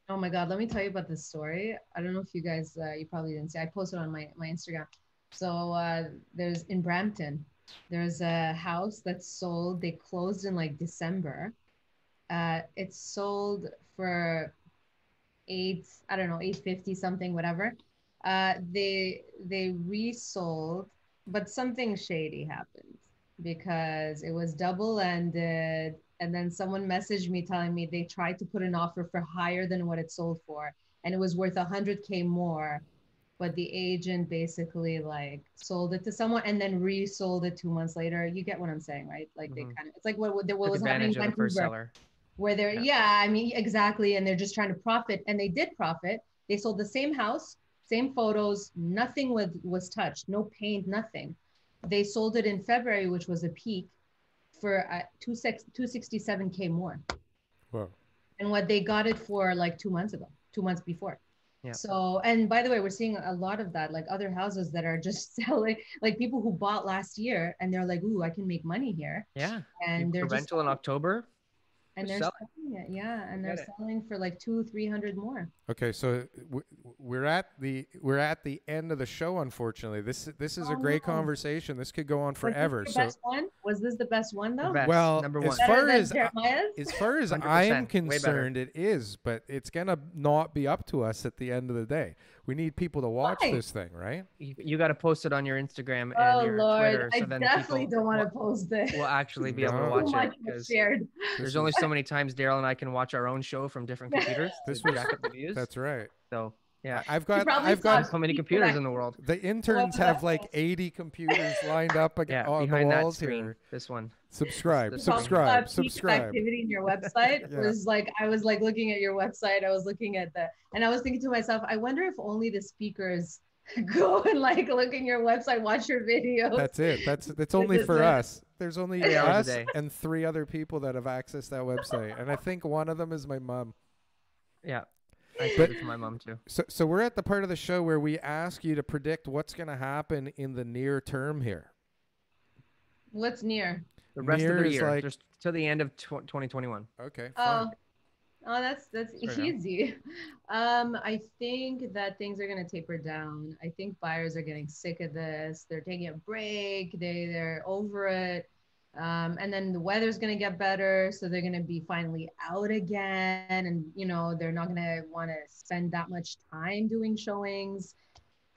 Oh my God, let me tell you about this story. I don't know if you guys, uh, you probably didn't see. I posted on my, my Instagram. So uh, there's in Brampton, there's a house that's sold. They closed in like December. Uh, it's sold for eight, I don't know, eight fifty something, whatever. Uh, they they resold, but something shady happened because it was double ended and then someone messaged me telling me they tried to put an offer for higher than what it sold for and it was worth 100k more but the agent basically like sold it to someone and then resold it two months later you get what i'm saying right like they Mhm. kind of it's like what, what, what was happening in of the first seller. where they're Yeah. yeah. i mean exactly and they're just trying to profit and they did profit they sold the same house same photos nothing was was touched no paint nothing they sold it in february which was a peak for uh, 26 267k more Whoa. and what they got it for like two months ago two months before Yeah. so and by the way we're seeing a lot of that like other houses that are just selling like people who bought last year and they're like ooh i can make money here Yeah. and they're just rental in October. And Just they're sell selling it yeah and they're Get it. selling for like two three hundred more Okay, so we're at the we're at the end of the show. Unfortunately, this this is a Oh, great no. conversation. This could go on Was this forever. the So, best one was this the best one though best. well, number as one. Better far than as I, as far as i am concerned, it is, but it's gonna not be up to us at the end of the day. We need people to watch Why? this thing, right? You, you got to post it on your Instagram and oh your lord Twitter, i so then definitely don't want to will, post this We'll actually be able to watch much it was because shared there's only so many times Darryl and I can watch our own show from different computers. This to was- jack up the views. That's right. so yeah. I've got probably I've got How many computers in the world? the interns have like 80 computers lined up ag- Yeah, on the behind that walls screen. here. This one. Subscribe, This uh, subscribe, peak subscribe. activity in your website Yeah. was like I was like looking at your website. I was looking at the and I was thinking to myself, I wonder if only the speakers go and like look in your website, watch your videos. That's it. That's it's only is for it. us. There's only Three us and three other people that have accessed that website, and I think one of them is my mom. Yeah. I But- said it to my mom too. So, so we're at the part of the show where we ask you to predict what's going to happen in the near term here. What's near? The rest Near of the year, like- just to the end of tw- 2021. Okay. Oh, fine. oh, that's that's Fair enough. easy. Um, I think that things are gonna taper down. I think buyers are getting sick of this. They're taking a break. They they're over it. Um, and then the weather's gonna get better, so they're gonna be finally out again, and you know they're not gonna want to spend that much time doing showings.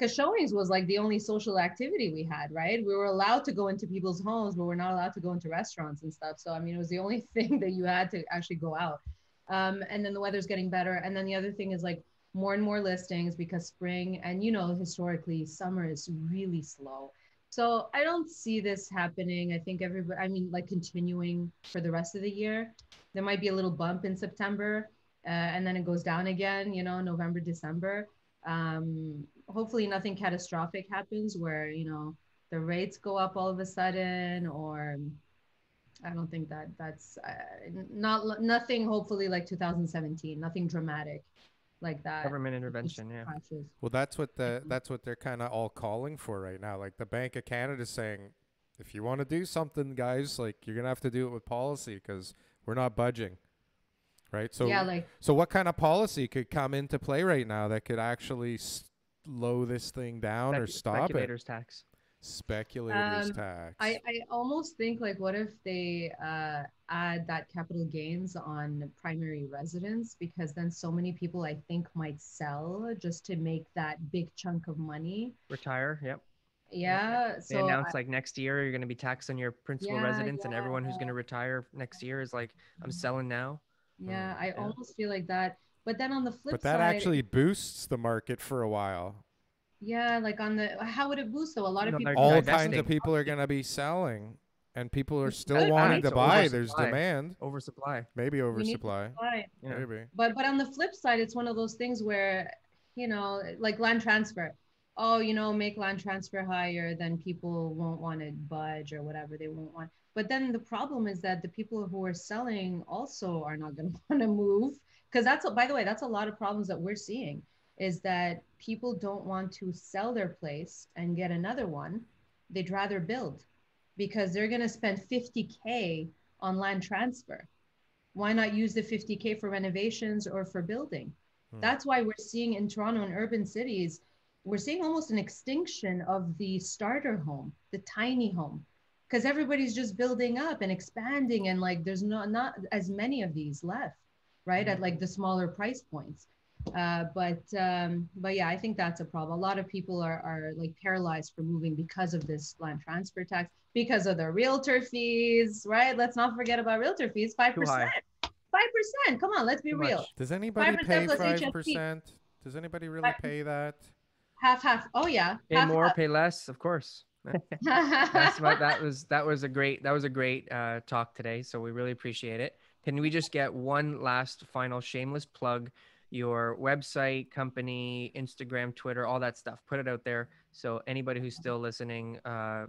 Because showings was like the only social activity we had, right? We were allowed to go into people's homes, but we're not allowed to go into restaurants and stuff. So I mean, it was the only thing that you had to actually go out. Um, and then the weather's getting better. And then the other thing is like more and more listings because spring and you know historically summer is really slow. So I don't see this happening. I think everybody, I mean, like continuing for the rest of the year. There might be a little bump in September, uh, and then it goes down again. You know, November, December. Um, hopefully, nothing catastrophic happens where you know the rates go up all of a sudden, or I don't think that that's uh, not nothing. Hopefully, like 2017, nothing dramatic like that. Government intervention, yeah. crashes. Well, that's what the Mhm. that's what they're kind of all calling for right now. Like the Bank of Canada saying, if you want to do something, guys, like you're gonna have to do it with policy because we're not budging. Right. So yeah, like so what kind of policy could come into play right now that could actually slow this thing down or Spec- stop it? speculators tax. Speculators Um, tax. I, I almost think like what if they uh, add that capital gains on primary residence because then so many people I think might sell just to make that big chunk of money. Retire. Yep. Yeah. They So announced I- like next year you're going to be taxed on your principal Yeah, residence, and yeah, everyone who's yeah. going to retire next year is like, I'm Mhm. selling now. yeah, I yeah. almost feel like that. But then on the flip but that side, actually boosts the market for a while. yeah, like on the how would it boost though? A lot of No, people All kinds of people are going to be selling, and people are still wanting to buy. There's demand, Oversupply. maybe we need to oversupply, buy. Maybe. but but on the flip side it's one of those things where you know like land transfer oh you know make land transfer higher then people won't want to budge or whatever they won't want but then the problem is that the people who are selling also are not going to want to move because that's by the way that's a lot of problems that we're seeing is that people don't want to sell their place and get another one. They'd rather build because they're going to spend 50k on land transfer. Why not use the 50k for renovations or for building? Hmm. that's why we're seeing in toronto and urban cities we're seeing almost an extinction of the starter home the tiny home. Because everybody's just building up and expanding and like there's not not as many of these left right at like the smaller price points uh, but um, but yeah i think that's a problem a lot of people are, are like paralyzed for moving because of this land transfer tax because of the realtor fees right let's not forget about realtor fees 5% 5% come on let's be Too real much. Does anybody 5% pay plus five percent? Does anybody really Five- pay that? half half oh yeah Pay half, more, half. pay less, of course. That's what that was. That was a great. That was a great uh, talk today. So we really appreciate it. Can we just get one last final shameless plug? Your website, company, Instagram, Twitter, all that stuff. Put it out there so anybody who's still listening. Uh,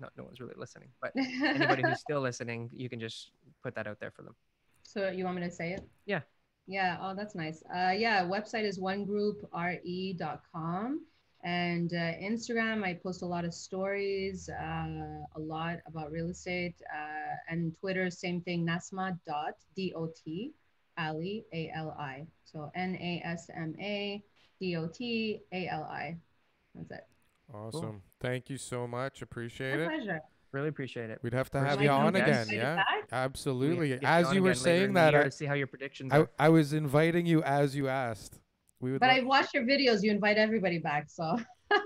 no, no one's really listening, but anybody who's still listening, you can just put that out there for them. So you want me to say it? Yeah. Yeah. Oh, that's nice. Uh, yeah. Website is onegroupre.com. And uh, Instagram, I post a lot of stories, uh, a lot about real estate. Uh, and Twitter, same thing, nasma dot D-O-T, Ali, A-L-I. So N-A-S-M-A D-O-T A-L-I. That's it. Awesome. Thank you so much. Appreciate My it. pleasure. Really appreciate it. We'd have to have you you on again. Yeah, absolutely. As you were saying that, I, to see how your predictions I. I was inviting you as you asked. We would. But lo- I watched your videos. You invite everybody back. So